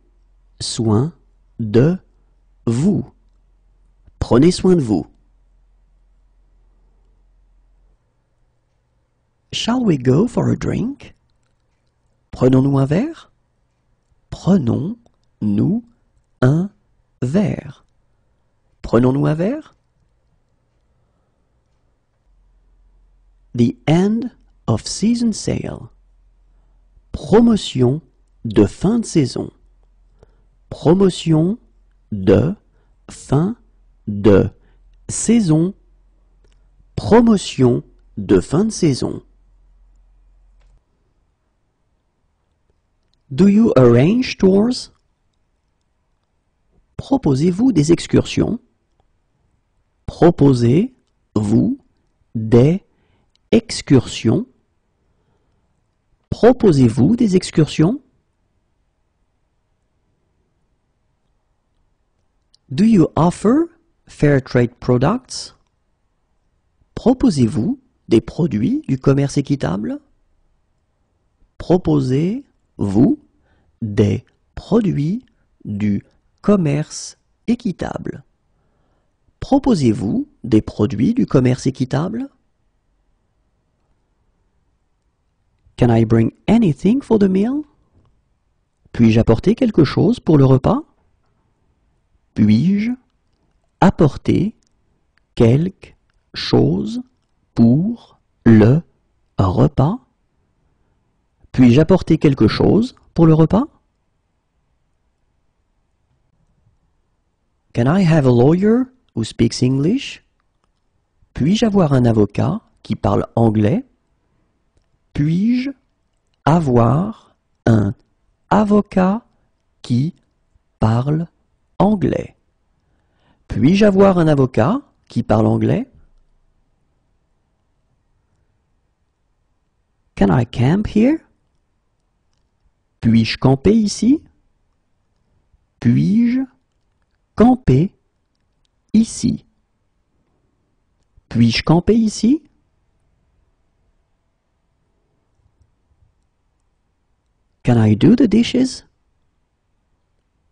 soin de vous. Prenez soin de vous. Shall we go for a drink? Prenons-nous un verre? Prenons-nous un verre. Prenons-nous un verre? The end of season sale. Promotion de fin de saison. Promotion de fin de saison. Promotion de fin de saison. Do you arrange tours? Proposez-vous des excursions? Proposez-vous des excursions? Proposez-vous des excursions? Do you offer fair trade products? Proposez-vous des produits du commerce équitable? Proposez vous des produits du commerce équitable. Proposez-vous des produits du commerce équitable? Can I bring anything for the meal? Puis-je apporter quelque chose pour le repas? Puis-je apporter quelque chose pour le repas? Puis-je apporter quelque chose pour le repas? Can I have a lawyer who speaks English? Puis-je avoir un avocat qui parle anglais? Puis-je avoir un avocat qui parle anglais? Puis-je avoir un avocat qui parle anglais? Can I camp here? Puis-je camper ici? Puis-je camper ici? Puis-je camper ici? Can I do the dishes?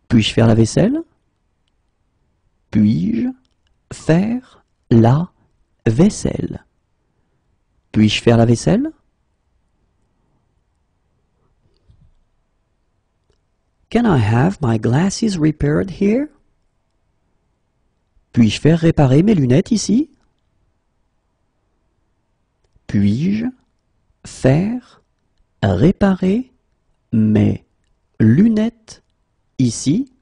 Puis-je faire la vaisselle? Puis-je faire la vaisselle? Puis-je faire la vaisselle? Can I have my glasses repaired here? Puis-je faire réparer mes lunettes ici? Puis-je faire réparer mes lunettes ici?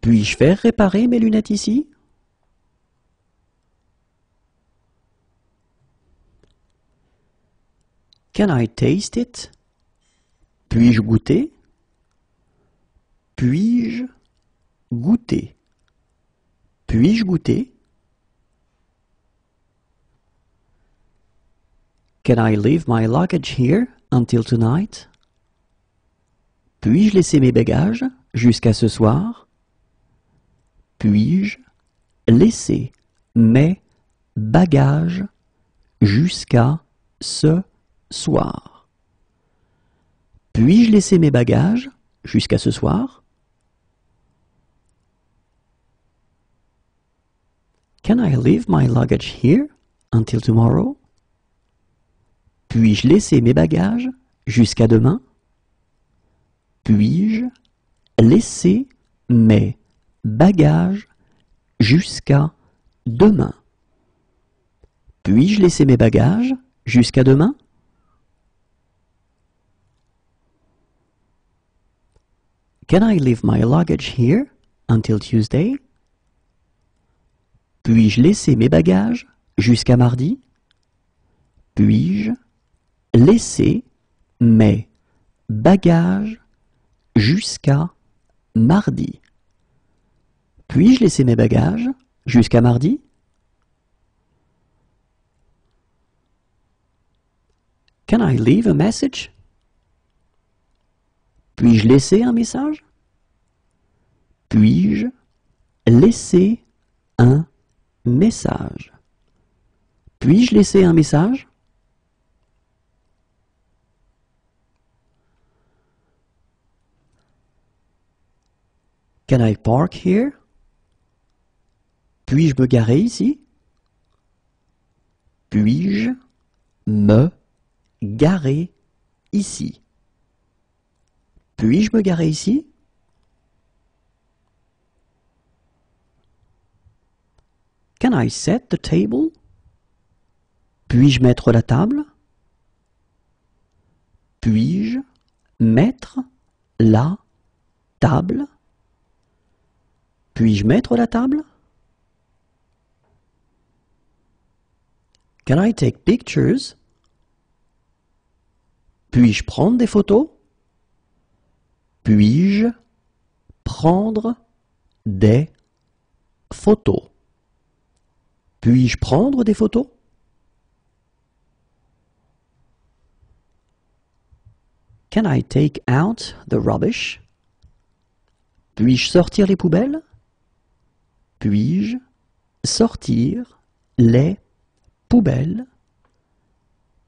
Puis-je faire réparer mes lunettes ici? Can I taste it? Puis-je goûter? Puis-je goûter? Puis-je goûter? Can I leave my luggage here until tonight? Puis-je laisser mes bagages jusqu'à ce soir? Puis-je laisser mes bagages jusqu'à ce soir? Puis-je laisser mes bagages jusqu'à ce soir? Can I leave my luggage here until tomorrow? Puis-je laisser mes bagages jusqu'à demain? Puis-je laisser mes bagages jusqu'à demain? Puis-je laisser mes bagages jusqu'à demain? Can I leave my luggage here until Tuesday? Puis-je laisser mes bagages jusqu'à mardi? Puis-je laisser mes bagages jusqu'à mardi? Puis-je laisser mes bagages jusqu'à mardi? Can I leave a message? Puis-je laisser un message? Puis-je laisser un message. Puis-je laisser un message? Can I park here? Puis-je me garer ici? Puis-je me garer ici? Puis-je me garer ici? Can I set the table? Puis-je mettre la table? Puis-je mettre la table? Puis-je mettre la table? Can I take pictures? Puis-je prendre des photos? Puis-je prendre des photos? Puis-je prendre des photos? Can I take out the rubbish? Puis-je sortir les poubelles? Puis-je sortir les poubelles?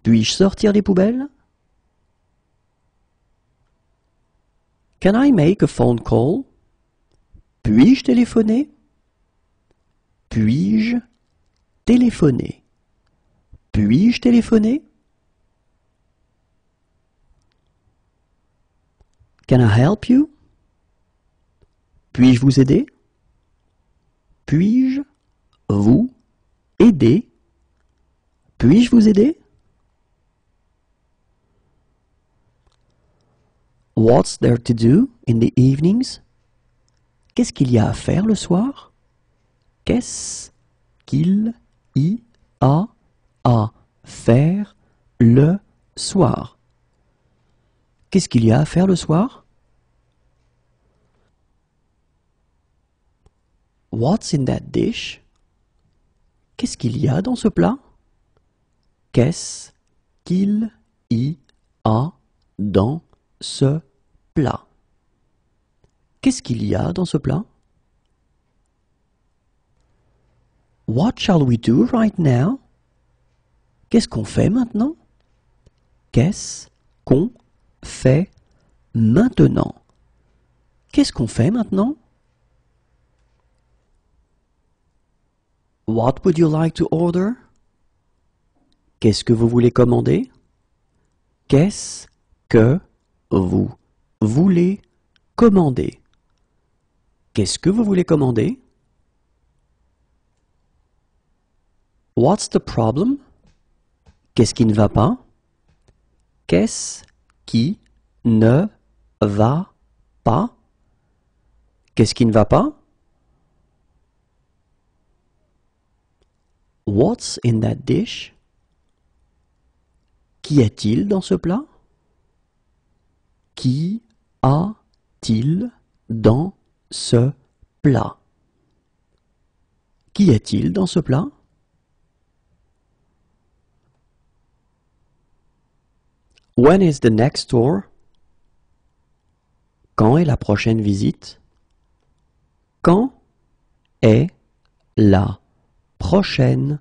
Puis-je sortir les poubelles? Can I make a phone call? Puis-je téléphoner? Puis-je téléphoner. Puis-je téléphoner? Can I help you? Puis-je vous aider? Puis-je vous aider? Puis-je vous aider? What's there to do in the evenings? Qu'est-ce qu'il y a à faire le soir? Qu'est-ce qu'il y a à faire le soir. Qu'est-ce qu'il y a à faire le soir? What's in that dish? Qu'est-ce qu'il y a dans ce plat? Qu'est-ce qu'il y a dans ce plat? Qu'est-ce qu'il y a dans ce plat? What shall we do right now? Qu'est-ce qu'on fait maintenant? Qu'est-ce qu'on fait maintenant? Qu'est-ce qu'on fait maintenant? What would you like to order? Qu'est-ce que vous voulez commander? Qu'est-ce que vous voulez commander? Qu'est-ce que vous voulez commander? What's the problem? Qu'est-ce qui ne va pas? Qu'est-ce qui ne va pas? Qu'est-ce qui ne va pas? What's in that dish? Qu'y a-t-il dans ce plat? Qu'y a-t-il dans ce plat? Qu'y a-t-il dans ce plat? When is the next tour? Quand est la prochaine visite? Quand est la prochaine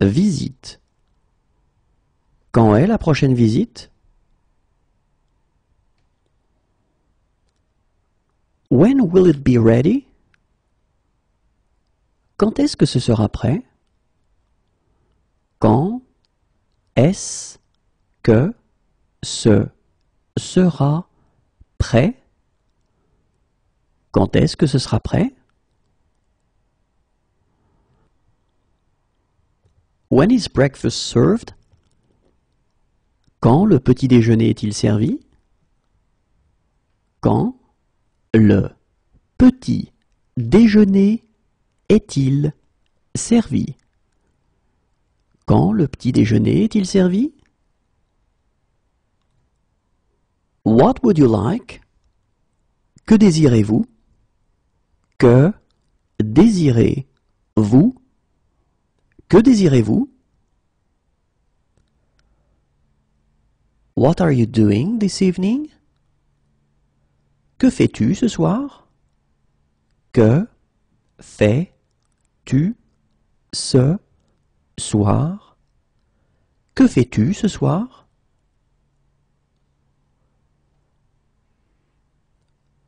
visite? Quand est la prochaine visite? When will it be ready? Quand est-ce que ce sera prêt? Quand est-ce que ce sera prêt? Quand est-ce que ce sera prêt? When is breakfast served? Quand le petit déjeuner est-il servi? Quand le petit déjeuner est-il servi? Quand le petit déjeuner est-il servi? What would you like? Que désirez-vous? Que désirez-vous? Que désirez-vous? What are you doing this evening? Que fais-tu ce soir? Que fais-tu ce soir? Que fais-tu ce soir?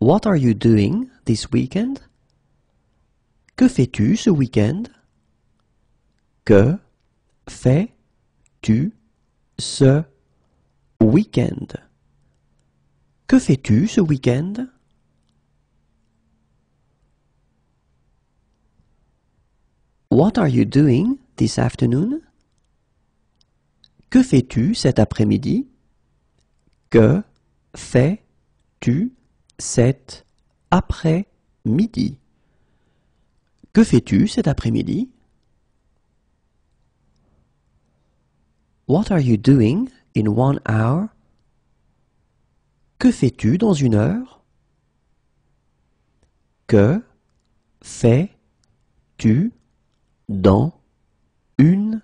What are you doing this weekend? Que fais-tu ce week-end? Que fais-tu ce week-end? Que fais-tu ce week-end? What are you doing this afternoon? Que fais-tu cet après-midi? Que fais-tu cet après-midi. Que fais-tu cet après-midi? What are you doing in one hour? Que fais-tu dans une heure? Que fais-tu dans une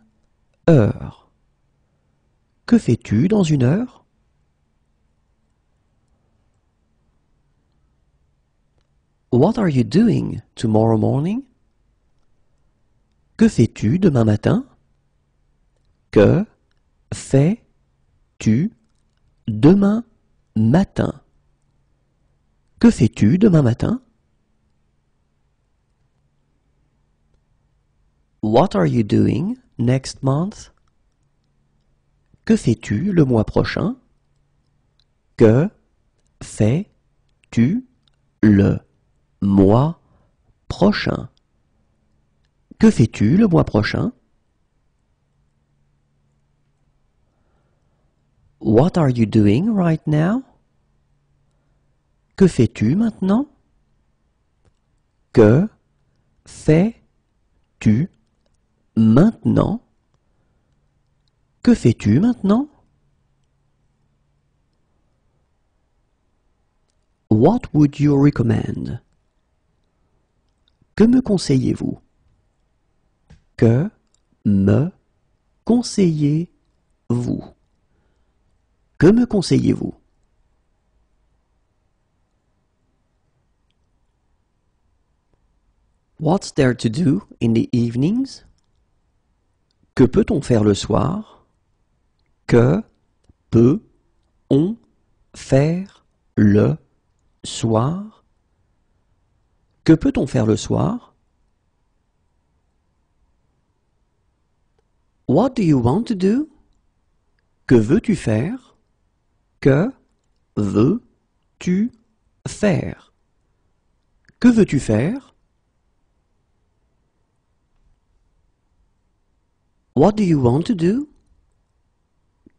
heure? Que fais-tu dans une heure? What are you doing tomorrow morning? Que fais-tu demain matin? Que fais-tu demain matin? Que fais-tu demain matin? What are you doing next month? Que fais-tu le mois prochain? Que fais-tu le mois prochain. Que fais-tu le mois prochain? What are you doing right now? Que fais-tu maintenant? Que fais-tu maintenant? Que fais-tu maintenant? What would you recommend? Que me conseillez-vous? Que me conseillez-vous? Que me conseillez-vous? What's there to do in the evenings? Que peut-on faire le soir? Que peut-on faire le soir? Que peut-on faire le soir? What do you want to do? Que veux-tu faire? Que veux-tu faire? Que veux-tu faire? What do you want to do?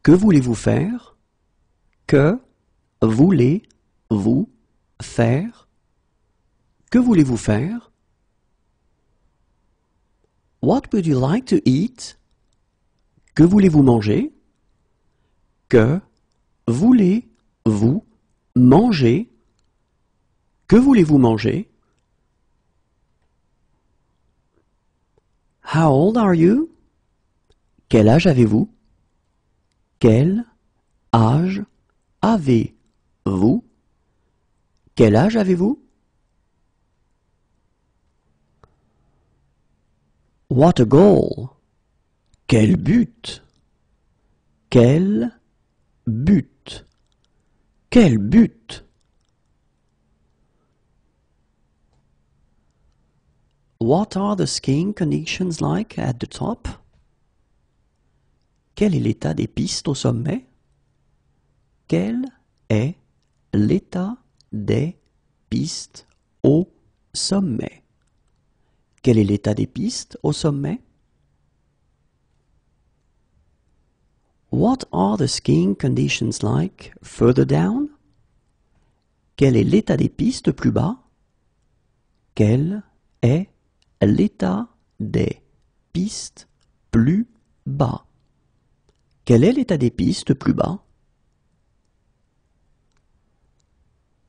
Que voulez-vous faire? Que voulez-vous faire? Que voulez-vous faire? What would you like to eat? Que voulez-vous manger? Que voulez-vous manger? Que voulez-vous manger? How old are you? Quel âge avez-vous? Quel âge avez-vous? Quel âge avez-vous? What a goal! Quel but! Quel but! Quel but! What are the skiing conditions like at the top? Quel est l'état des pistes au sommet? Quel est l'état des pistes au sommet? Quel est l'état des pistes au sommet? What are the skiing conditions like further down? Quel est l'état des pistes plus bas? Quel est l'état des pistes plus bas? Quel est l'état des pistes plus bas?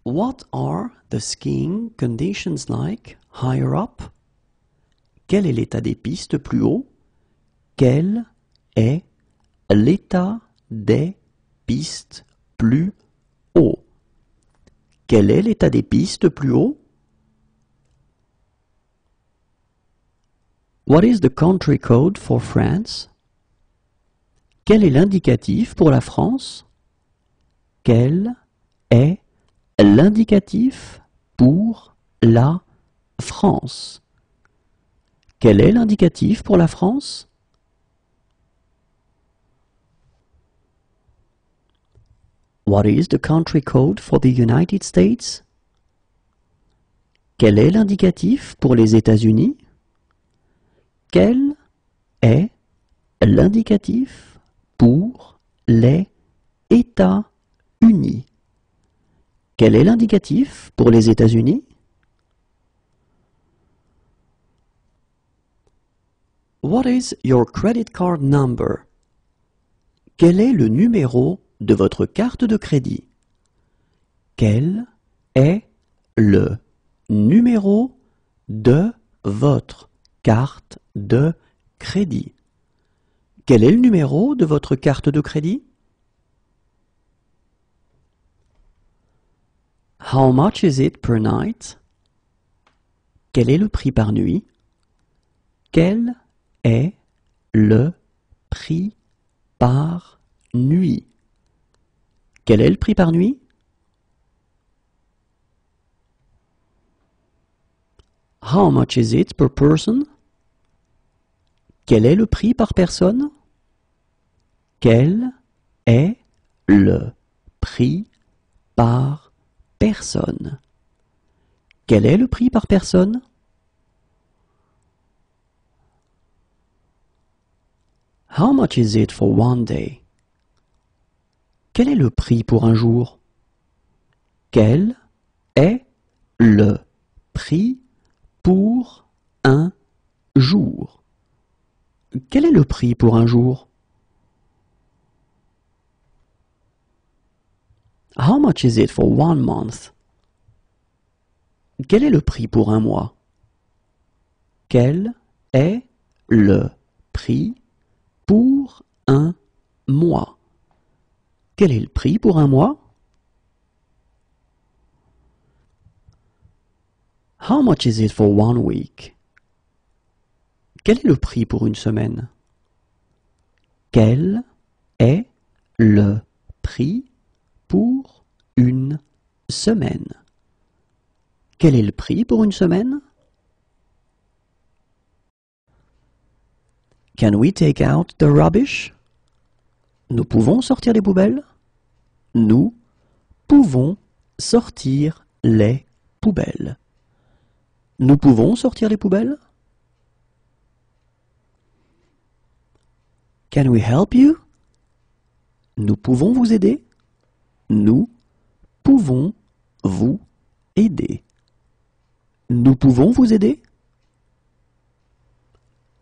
What are the skiing conditions like higher up Quel est l'état des pistes plus haut? Quel est l'état des pistes plus haut? Quel est l'état des pistes plus haut? What is the country code for France? Quel est l'indicatif pour la France? Quel est l'indicatif pour la France? Quel est l'indicatif pour la France? What is the country code for the United States? Quel est l'indicatif pour les États-Unis? Quel est l'indicatif pour les États-Unis? Quel est l'indicatif pour les États-Unis? What is your credit card number? Quel est le numéro de votre carte de crédit? Quel est le numéro de votre carte de crédit? Quel est le numéro de votre carte de crédit? How much is it per night? Quel est le prix par nuit? Quel est le prix par nuit. Quel est le prix par nuit? How much is it per person? Quel est le prix par personne? Quel est le prix par personne? Quel est le prix par personne? How much is it for one day? Quel est le prix pour un jour? Quel est le prix pour un jour? Quel est le prix pour un jour? How much is it for one month? Quel est le prix pour un mois? Quel est le prix pour un mois. Quel est le prix pour un mois? How much is it for one week? Quel est le prix pour une semaine? Quel est le prix pour une semaine? Quel est le prix pour une semaine? Can we take out the rubbish? Nous pouvons sortir les poubelles? Nous pouvons sortir les poubelles. Nous pouvons sortir les poubelles? Can we help you? Nous pouvons vous aider? Nous pouvons vous aider. Nous pouvons vous aider?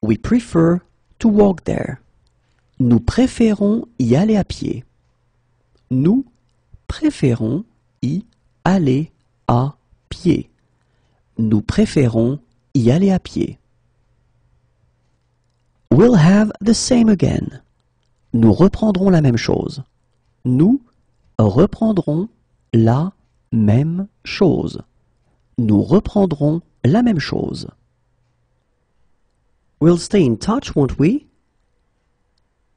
We prefer to walk there. Nous préférons y aller à pied. Nous préférons y aller à pied. Nous préférons y aller à pied. We'll have the same again. Nous reprendrons la même chose. Nous reprendrons la même chose. Nous reprendrons la même chose. We'll stay in touch, won't we?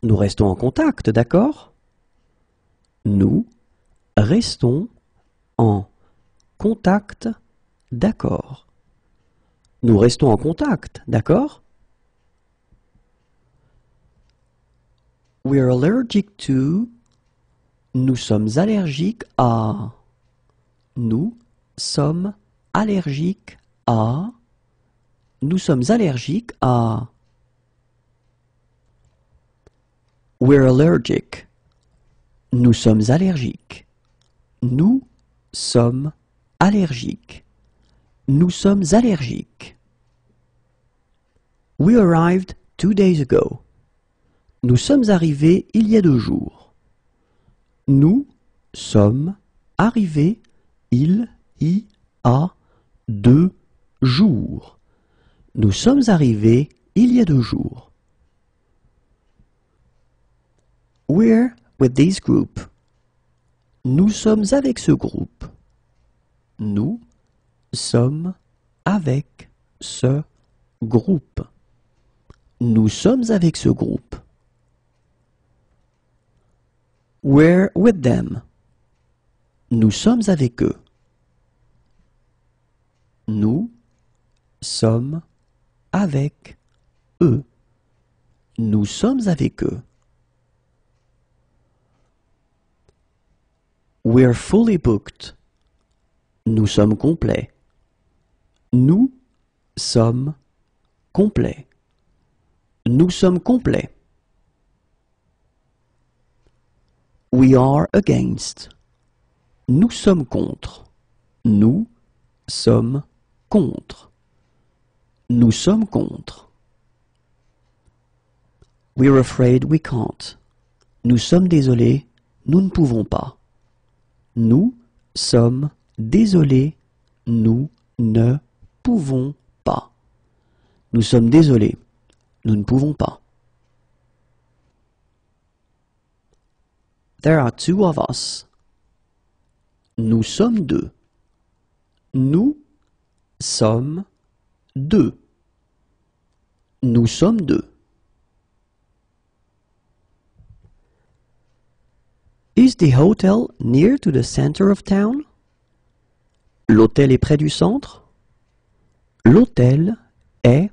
Nous restons en contact, d'accord? Nous restons en contact, d'accord. Nous restons en contact, d'accord? We're allergic to. Nous sommes allergiques à. Nous sommes allergiques à. Nous sommes allergiques à. We're allergic. Nous sommes allergiques. Nous sommes allergiques. Nous sommes allergiques. We arrived two days ago. Nous sommes arrivés il y a deux jours. Nous sommes arrivés il y a deux jours. Nous sommes arrivés il y a deux jours. We're with this group. Nous sommes avec ce groupe. Nous sommes avec ce groupe. Nous sommes avec ce groupe. We're with them. Nous sommes avec eux. Nous sommes avec eux. Nous sommes avec eux. We're fully booked. Nous sommes complets. Nous sommes complets. Nous sommes complets. We are against. Nous sommes contre. Nous sommes contre. Nous sommes contre. We're afraid we can't. Nous sommes désolés, nous ne pouvons pas. Nous sommes désolés, nous ne pouvons pas. Nous sommes désolés, nous ne pouvons pas. There are two of us. Nous sommes deux. Nous sommes deux. Nous sommes deux. Is the hotel near to the center of town? L'hôtel est près du centre? L'hôtel est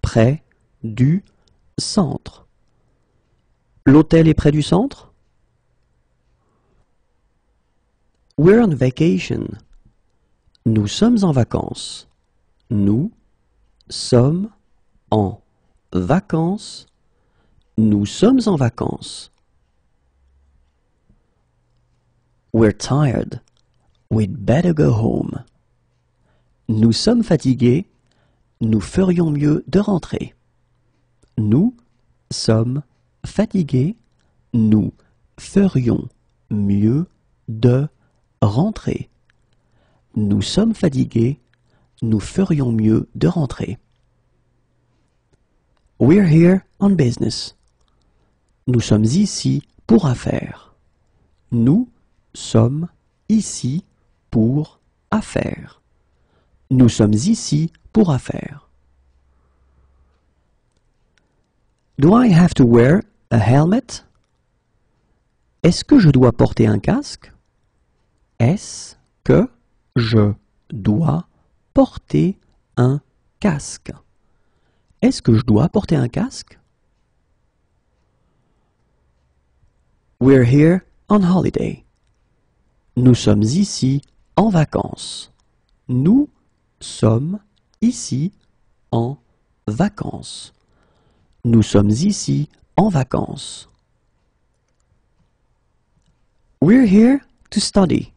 près du centre. L'hôtel est près du centre? We're on vacation. Nous sommes en vacances. Nous sommes en vacances. Nous sommes en vacances. We're tired. We'd better go home. Nous sommes fatigués. Nous ferions mieux de rentrer. Nous sommes fatigués. Nous ferions mieux de rentrer. Nous sommes fatigués. Nous ferions mieux de rentrer. We're here on business. Nous sommes ici pour affaires. Nous sommes ici pour affaires. Nous sommes ici pour affaires. Do I have to wear a helmet? Est-ce que je dois porter un casque? Est-ce que je dois porter un casque. Est-ce que je dois porter un casque? We're here on holiday. Nous sommes ici en vacances. Nous sommes ici en vacances. Nous sommes ici en vacances. We're here to study.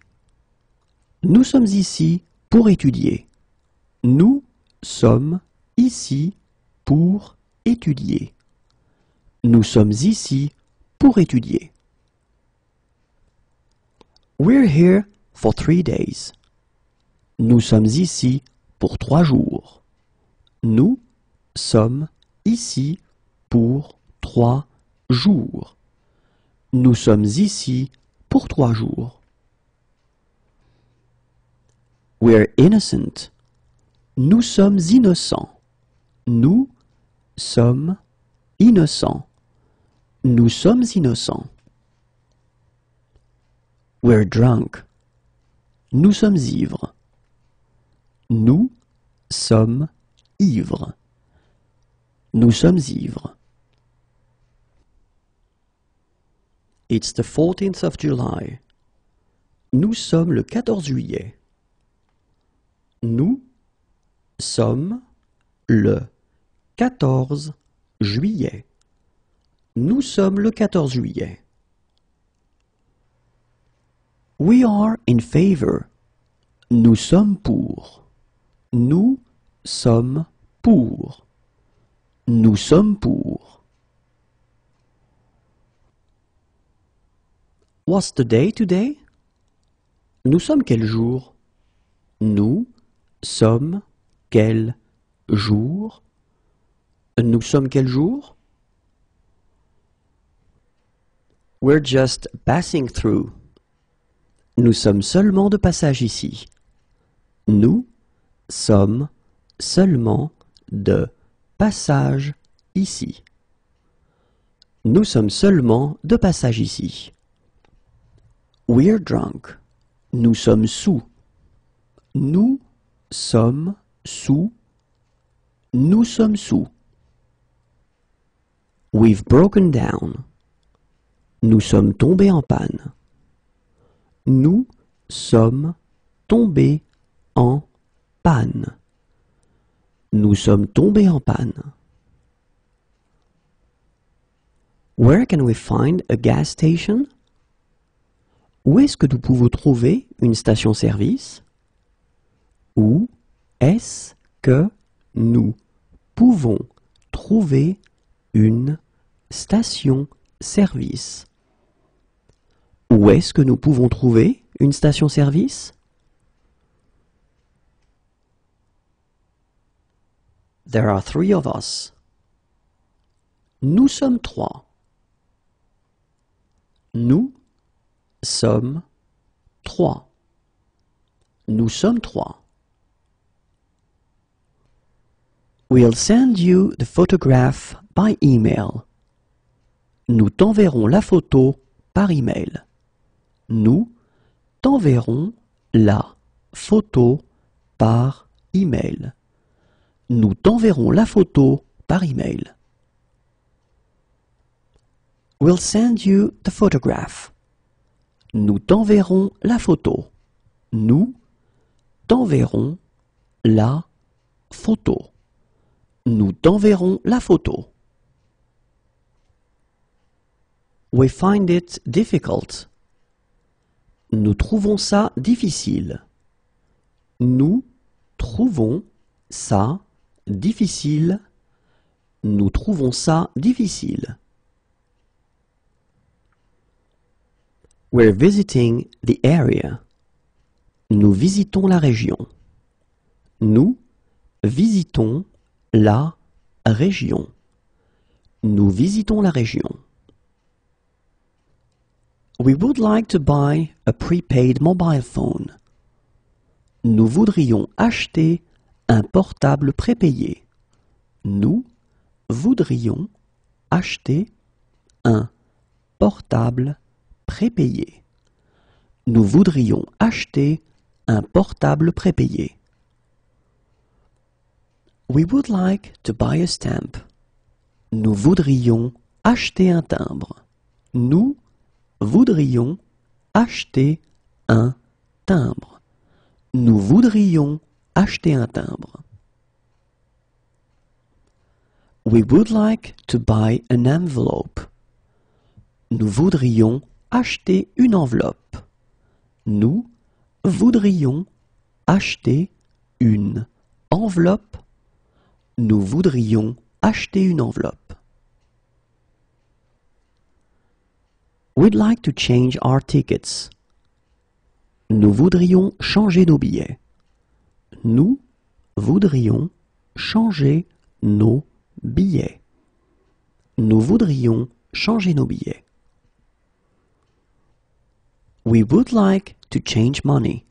Nous sommes ici pour étudier. Nous sommes ici pour étudier. Nous sommes ici pour étudier. We're here for three days. Nous sommes ici pour trois jours. Nous sommes ici pour trois jours. Nous sommes ici pour trois jours. We're innocent. Nous sommes innocents. Nous sommes innocents. Nous sommes innocents. We're drunk. Nous sommes ivres. Nous sommes ivres. Nous sommes ivres. It's the 14th of July. Nous sommes le 14 juillet. Nous sommes le 14 juillet. Nous sommes le 14 juillet. We are in favor. Nous sommes pour. Nous sommes pour. Nous sommes pour. What's the day today? Nous sommes quel jour? Nous sommes quel jour? Nous sommes quel jour? We're just passing through. Nous sommes seulement de passage ici. Nous sommes seulement de passage ici. Nous sommes seulement de passage ici. We're drunk. Nous sommes sous. Nous sommes sous. Nous sommes sous. We've broken down. Nous sommes tombés en panne. Nous sommes tombés en panne. Nous sommes tombés en panne. Where can we find a gas station? Où est-ce que nous pouvons trouver une station-service? Où est-ce que nous pouvons trouver une station-service? Où est-ce que nous pouvons trouver une station-service? There are three of us. Nous sommes trois. Nous sommes trois. Nous sommes trois. We'll send you the photograph by email. Nous t'enverrons la photo par email. Nous t'enverrons la photo par email. Nous t'enverrons la photo par email. We'll send you the photograph. Nous t'enverrons la photo. Nous t'enverrons la photo. Nous t'enverrons la photo. We find it difficult. Nous trouvons ça difficile. Nous trouvons ça difficile. Nous trouvons ça difficile. We're visiting the area. Nous visitons la région. Nous visitons la région. Nous visitons la région. We would like to buy a prepaid mobile phone. Nous voudrions acheter un portable prépayé. Nous voudrions acheter un portable prépayé. Nous voudrions acheter un portable prépayé. We would like to buy a stamp. Nous voudrions acheter un timbre. Nous voudrions acheter un timbre. Nous voudrions acheter un timbre. We would like to buy an envelope. Nous voudrions acheter une enveloppe. Nous voudrions acheter une enveloppe. Nous voudrions acheter une enveloppe. We'd like to change our tickets. Nous voudrions changer nos billets. Nous voudrions changer nos billets. Nous voudrions changer nos billets. We would like to change money.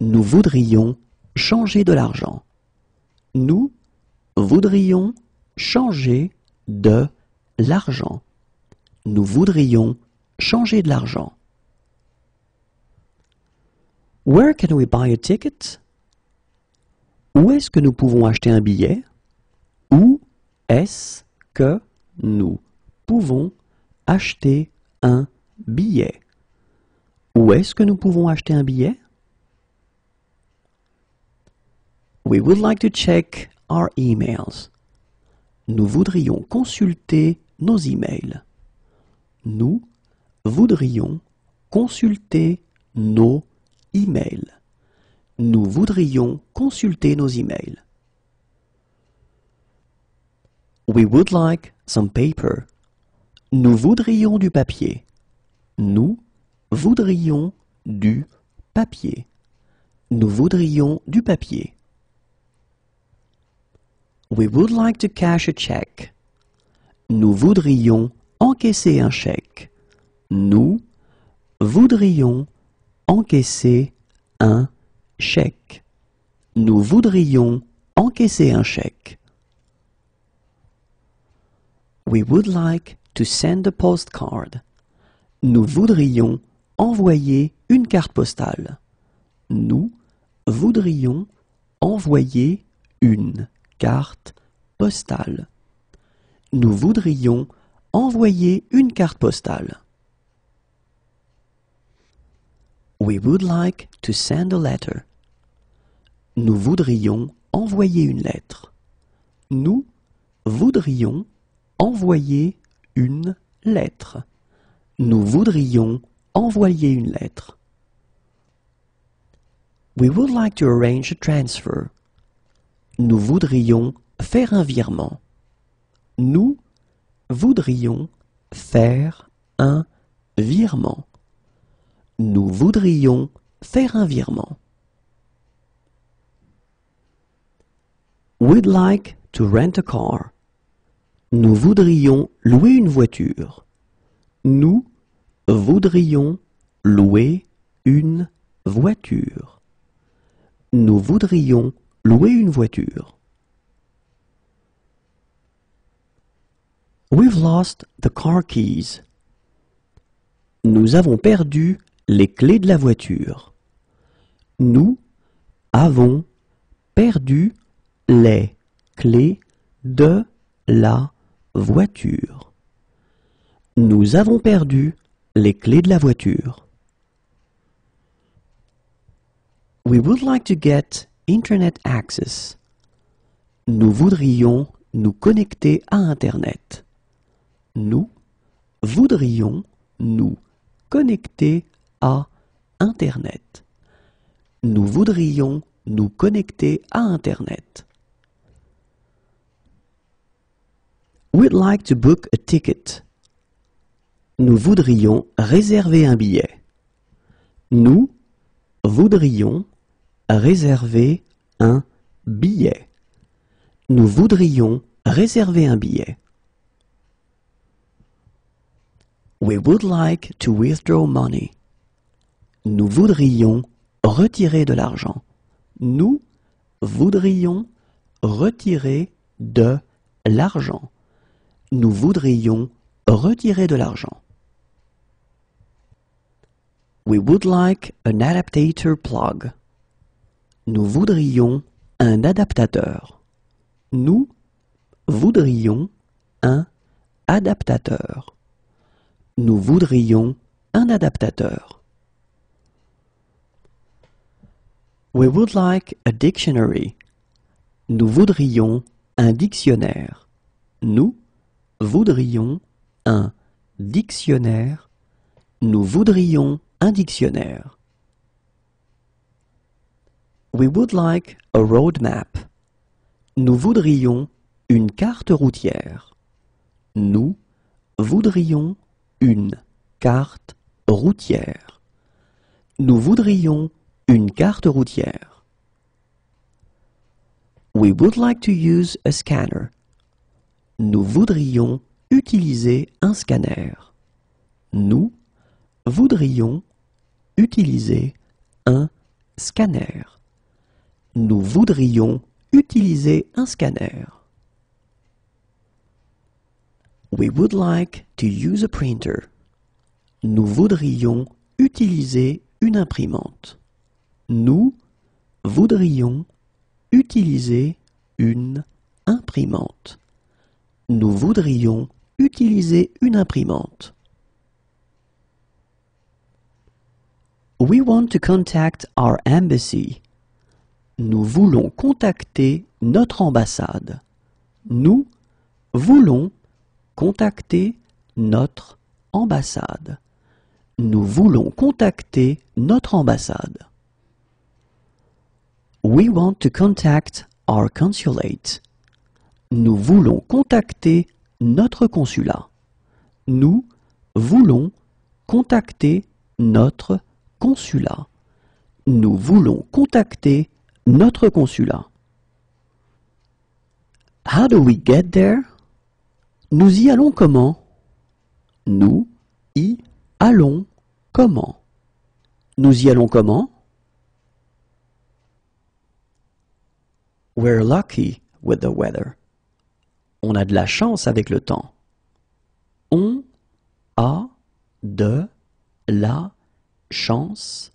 Nous voudrions changer de l'argent. Nous voudrions changer de l'argent. Nous voudrions changer de l'argent. Where can we buy a ticket? Où est-ce que nous pouvons acheter un billet? Où est-ce que nous pouvons acheter un billet? Où est-ce que nous pouvons acheter un billet? We would like to check our emails. Nous voudrions consulter nos emails. Nous voudrions consulter nos emails. Nous voudrions consulter nos emails. We would like some paper. Nous voudrions du papier. Nous voudrions du papier. Nous voudrions du papier. We would like to cash a check. Nous voudrions encaisser un chèque. Nous voudrions encaisser un chèque. Nous voudrions encaisser un chèque. We would like to send a postcard. Nous voudrions envoyer une carte postale. Nous voudrions envoyer une carte postale. Nous voudrions envoyer une carte postale. We would like to send a letter. Nous voudrions envoyer une lettre. Nous voudrions envoyer une lettre. Nous voudrions envoyer une lettre. We would like to arrange a transfer. Nous voudrions faire un virement. Nous voudrions faire un virement. Nous voudrions faire un virement. We'd like to rent a car. Nous voudrions louer une voiture. Nous voudrions louer une voiture. Nous voudrions louer une voiture. We've lost the car keys. Nous avons perdu les clés de la voiture. Nous avons perdu les clés de la voiture. Nous avons perdu les clés de la voiture. We would like to get Internet access. Nous voudrions nous connecter à Internet. Nous voudrions nous connecter à Internet. Nous voudrions nous connecter à Internet. We'd like to book a ticket. Nous voudrions réserver un billet. Nous voudrions réserver un billet. Nous voudrions réserver un billet. We would like to withdraw money. Nous voudrions retirer de l'argent. Nous voudrions retirer de l'argent. Nous voudrions retirer de l'argent. We would like an adaptator plug. Nous voudrions un adaptateur. Nous voudrions un adaptateur. Nous voudrions un adaptateur. We would like a dictionary. Nous voudrions un dictionnaire. Nous voudrions un dictionnaire. Nous voudrions un dictionnaire. We would like a road map. Nous voudrions une carte routière. Nous voudrions une carte routière. Nous voudrions une carte routière. We would like to use a scanner. Nous voudrions utiliser un scanner. Nous voudrions utiliser un scanner. Nous voudrions utiliser un scanner. We would like to use a printer. Nous voudrions utiliser une imprimante. Nous voudrions utiliser une imprimante. Nous voudrions utiliser une imprimante. We want to contact our embassy. Nous voulons contacter notre ambassade. Nous voulons contacter notre ambassade. Nous voulons contacter notre ambassade. We want to contact our consulate. Nous voulons contacter notre consulat. Nous voulons contacter notre consulat. Nous voulons contacter notre consulat. How do we get there? Nous y allons comment? Nous y allons comment? Nous y allons comment? We're lucky with the weather. On a de la chance avec le temps. On a de la chance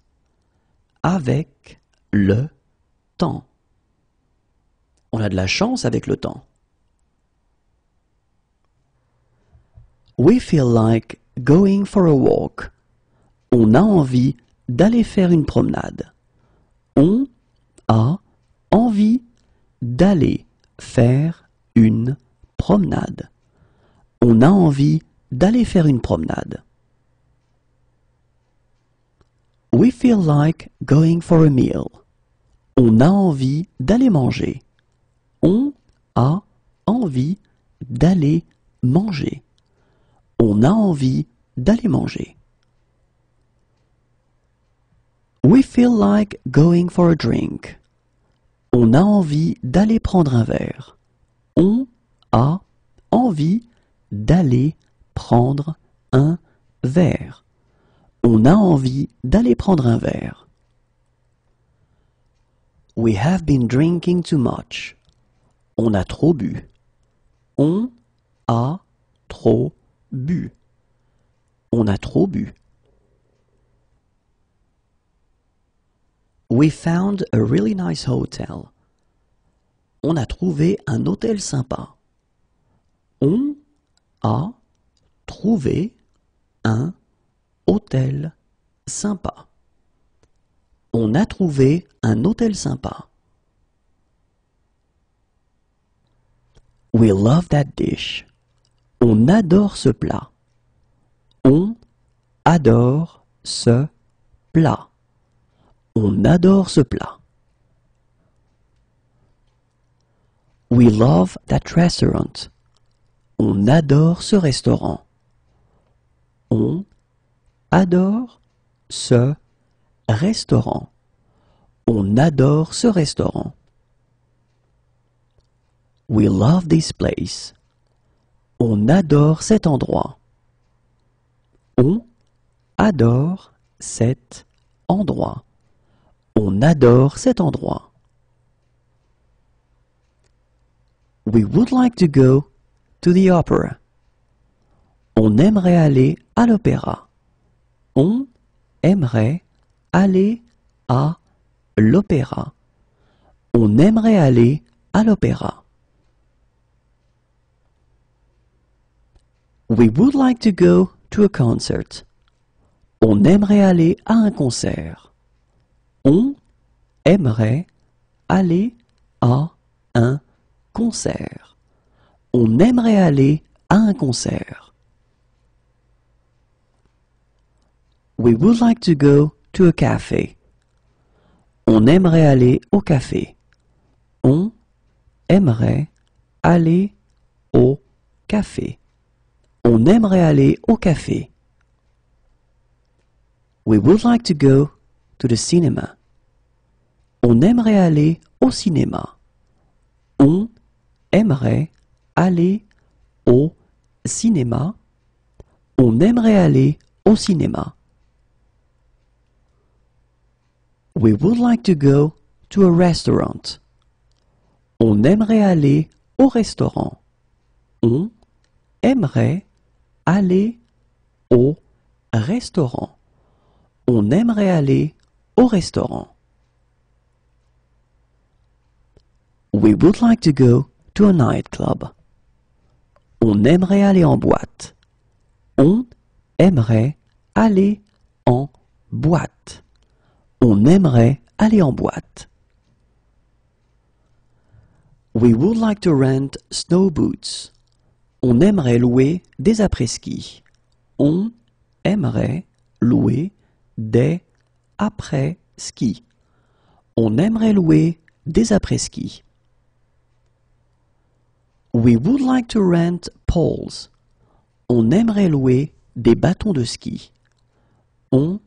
avec le temps. On a de la chance avec le temps. We feel like going for a walk. On a envie d'aller faire une promenade. On a envie d'aller faire une promenade. On a envie d'aller faire une promenade. We feel like going for a meal. On a envie d'aller manger. On a envie d'aller manger. On a envie d'aller manger. We feel like going for a drink. On a envie d'aller prendre un verre. On a envie d'aller prendre un verre. On a envie d'aller prendre un verre. We have been drinking too much. On a trop bu. On a trop bu. On a trop bu. We found a really nice hotel. On a trouvé un hôtel sympa. On a trouvé un hôtel sympa. On a trouvé un hôtel sympa. We love that dish. On adore ce plat. On adore ce plat. On adore ce plat. We love that restaurant. On adore ce restaurant. On adore ce restaurant. On adore ce restaurant. We love this place. On adore cet endroit. On adore cet endroit. On adore cet endroit. We would like to go to the opera. On aimerait aller à l'opéra. On aimerait aller à l'opéra. On aimerait aller à l'opéra. We would like to go to a concert. On aimerait aller à un concert. On aimerait aller à un concert. On aimerait aller à un concert. We would like to go cafe. On aimerait aller au café. On aimerait aller au café. On aimerait aller au café. We would like to go to the cinema. On aimerait aller au cinéma. On aimerait aller au cinéma. On aimerait aller au cinéma. We would like to go to a restaurant. On aimerait aller au restaurant. On aimerait aller au restaurant. On aimerait aller au restaurant. We would like to go to a nightclub. On aimerait aller en boîte. On aimerait aller en boîte. On aimerait aller en boîte. We would like to rent snow boots. On aimerait louer des après-ski. On aimerait louer des après-ski. On aimerait louer des après-ski. We would like to rent poles. On aimerait louer des bâtons de ski. On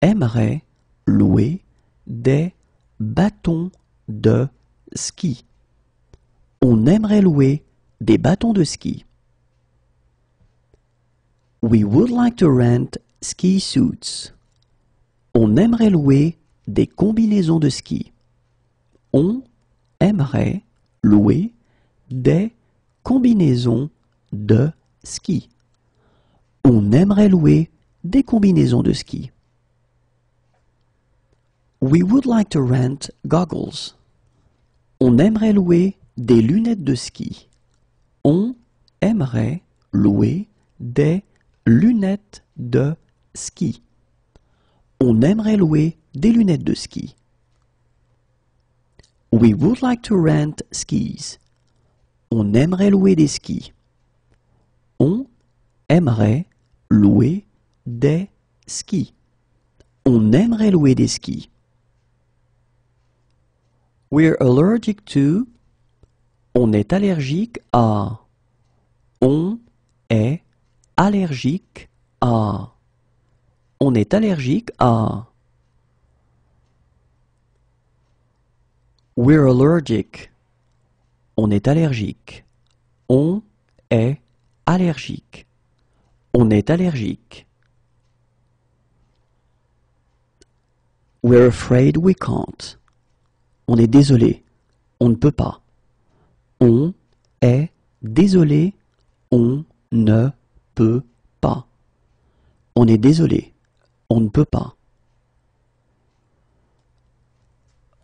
aimerait louer des bâtons de ski. On aimerait louer des bâtons de ski. We would like to rent ski suits. On aimerait louer des combinaisons de ski. On aimerait louer des combinaisons de ski. On aimerait louer des combinaisons de ski. We would like to rent goggles. On aimerait louer des lunettes de ski. On aimerait louer des lunettes de ski. On aimerait louer des lunettes de ski. We would like to rent skis. On aimerait louer des skis. On aimerait louer des skis. On aimerait louer des skis. We're allergic to. On est allergique à. On est allergique à. On est allergique à. We're allergic. On est allergique. On est allergique. On est allergique. We're afraid we can't. On est désolé. On ne peut pas. On est désolé. On ne peut pas. On est désolé. On ne peut pas.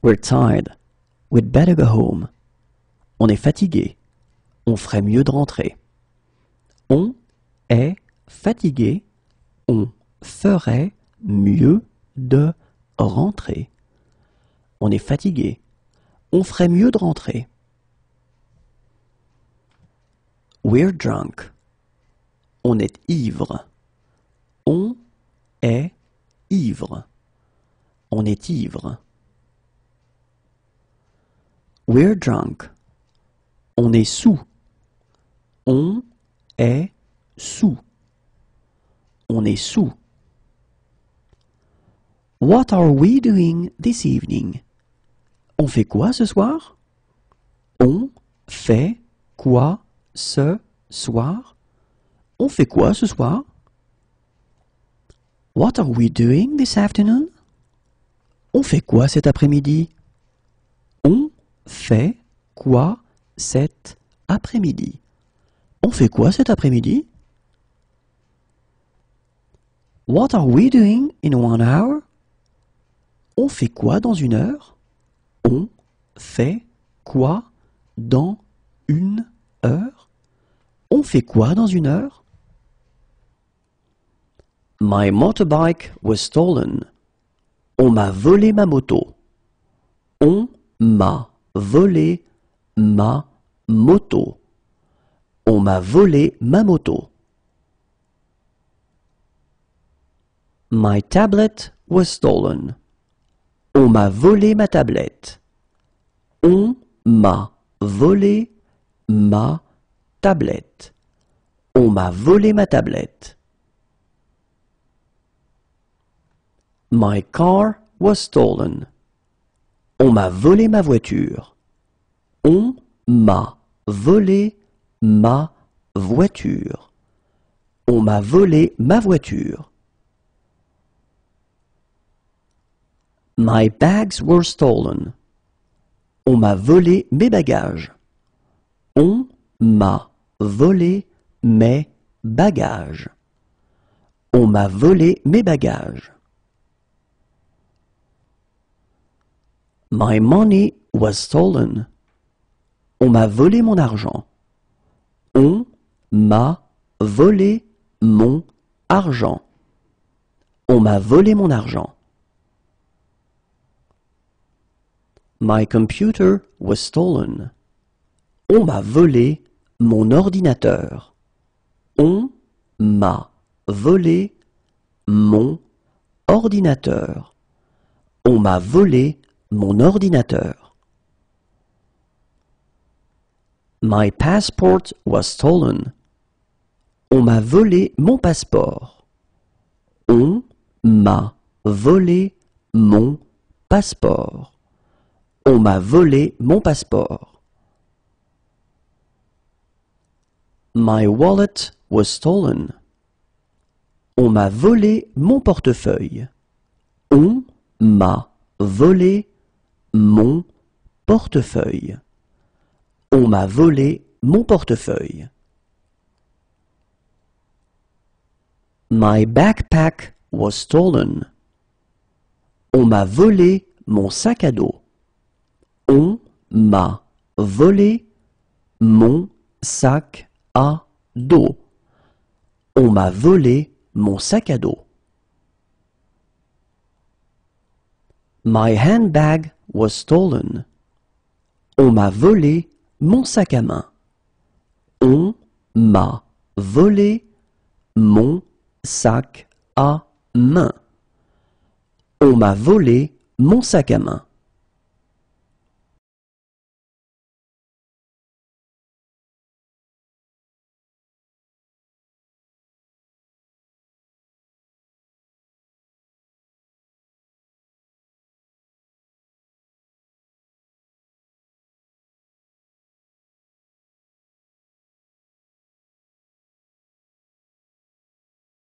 We're tired. We'd better go home. On est fatigué. On ferait mieux de rentrer. On est fatigué. On ferait mieux de rentrer. On est fatigué. On ferait mieux de rentrer. We're drunk. On est ivre. On est ivre. On est ivre. We're drunk. On est sous. On est sous. On est sous. What are we doing this evening? On fait quoi ce soir? On fait quoi ce soir? On fait quoi ce soir? What are we doing this afternoon? On fait quoi cet après-midi? On fait quoi cet après-midi? On fait quoi cet après-midi? What are we doing in one hour? On fait quoi dans une heure? On fait quoi dans une heure? On fait quoi dans une heure? My motorbike was stolen. On m'a volé ma moto. On m'a volé ma moto. On m'a volé ma moto. My tablet was stolen. On m'a volé ma tablette. On m'a volé ma tablette. On m'a volé ma tablette. My car was stolen. On m'a volé ma voiture. On m'a volé ma voiture. On m'a volé ma voiture. My bags were stolen. On m'a volé mes bagages. On m'a volé mes bagages. On m'a volé mes bagages. My money was stolen. On m'a volé mon argent. On m'a volé mon argent. On m'a volé mon argent. My computer was stolen. On m'a volé mon ordinateur. On m'a volé mon ordinateur. On m'a volé mon ordinateur. My passport was stolen. On m'a volé mon passeport. On m'a volé mon passeport. On m'a volé mon passeport. My wallet was stolen. On m'a volé mon portefeuille. On m'a volé mon portefeuille. On m'a volé mon portefeuille. My backpack was stolen. On m'a volé mon sac à dos. On m'a volé mon sac à dos. On m'a volé mon sac à dos. My handbag was stolen. On m'a volé mon sac à main. On m'a volé mon sac à main. On m'a volé mon sac à main.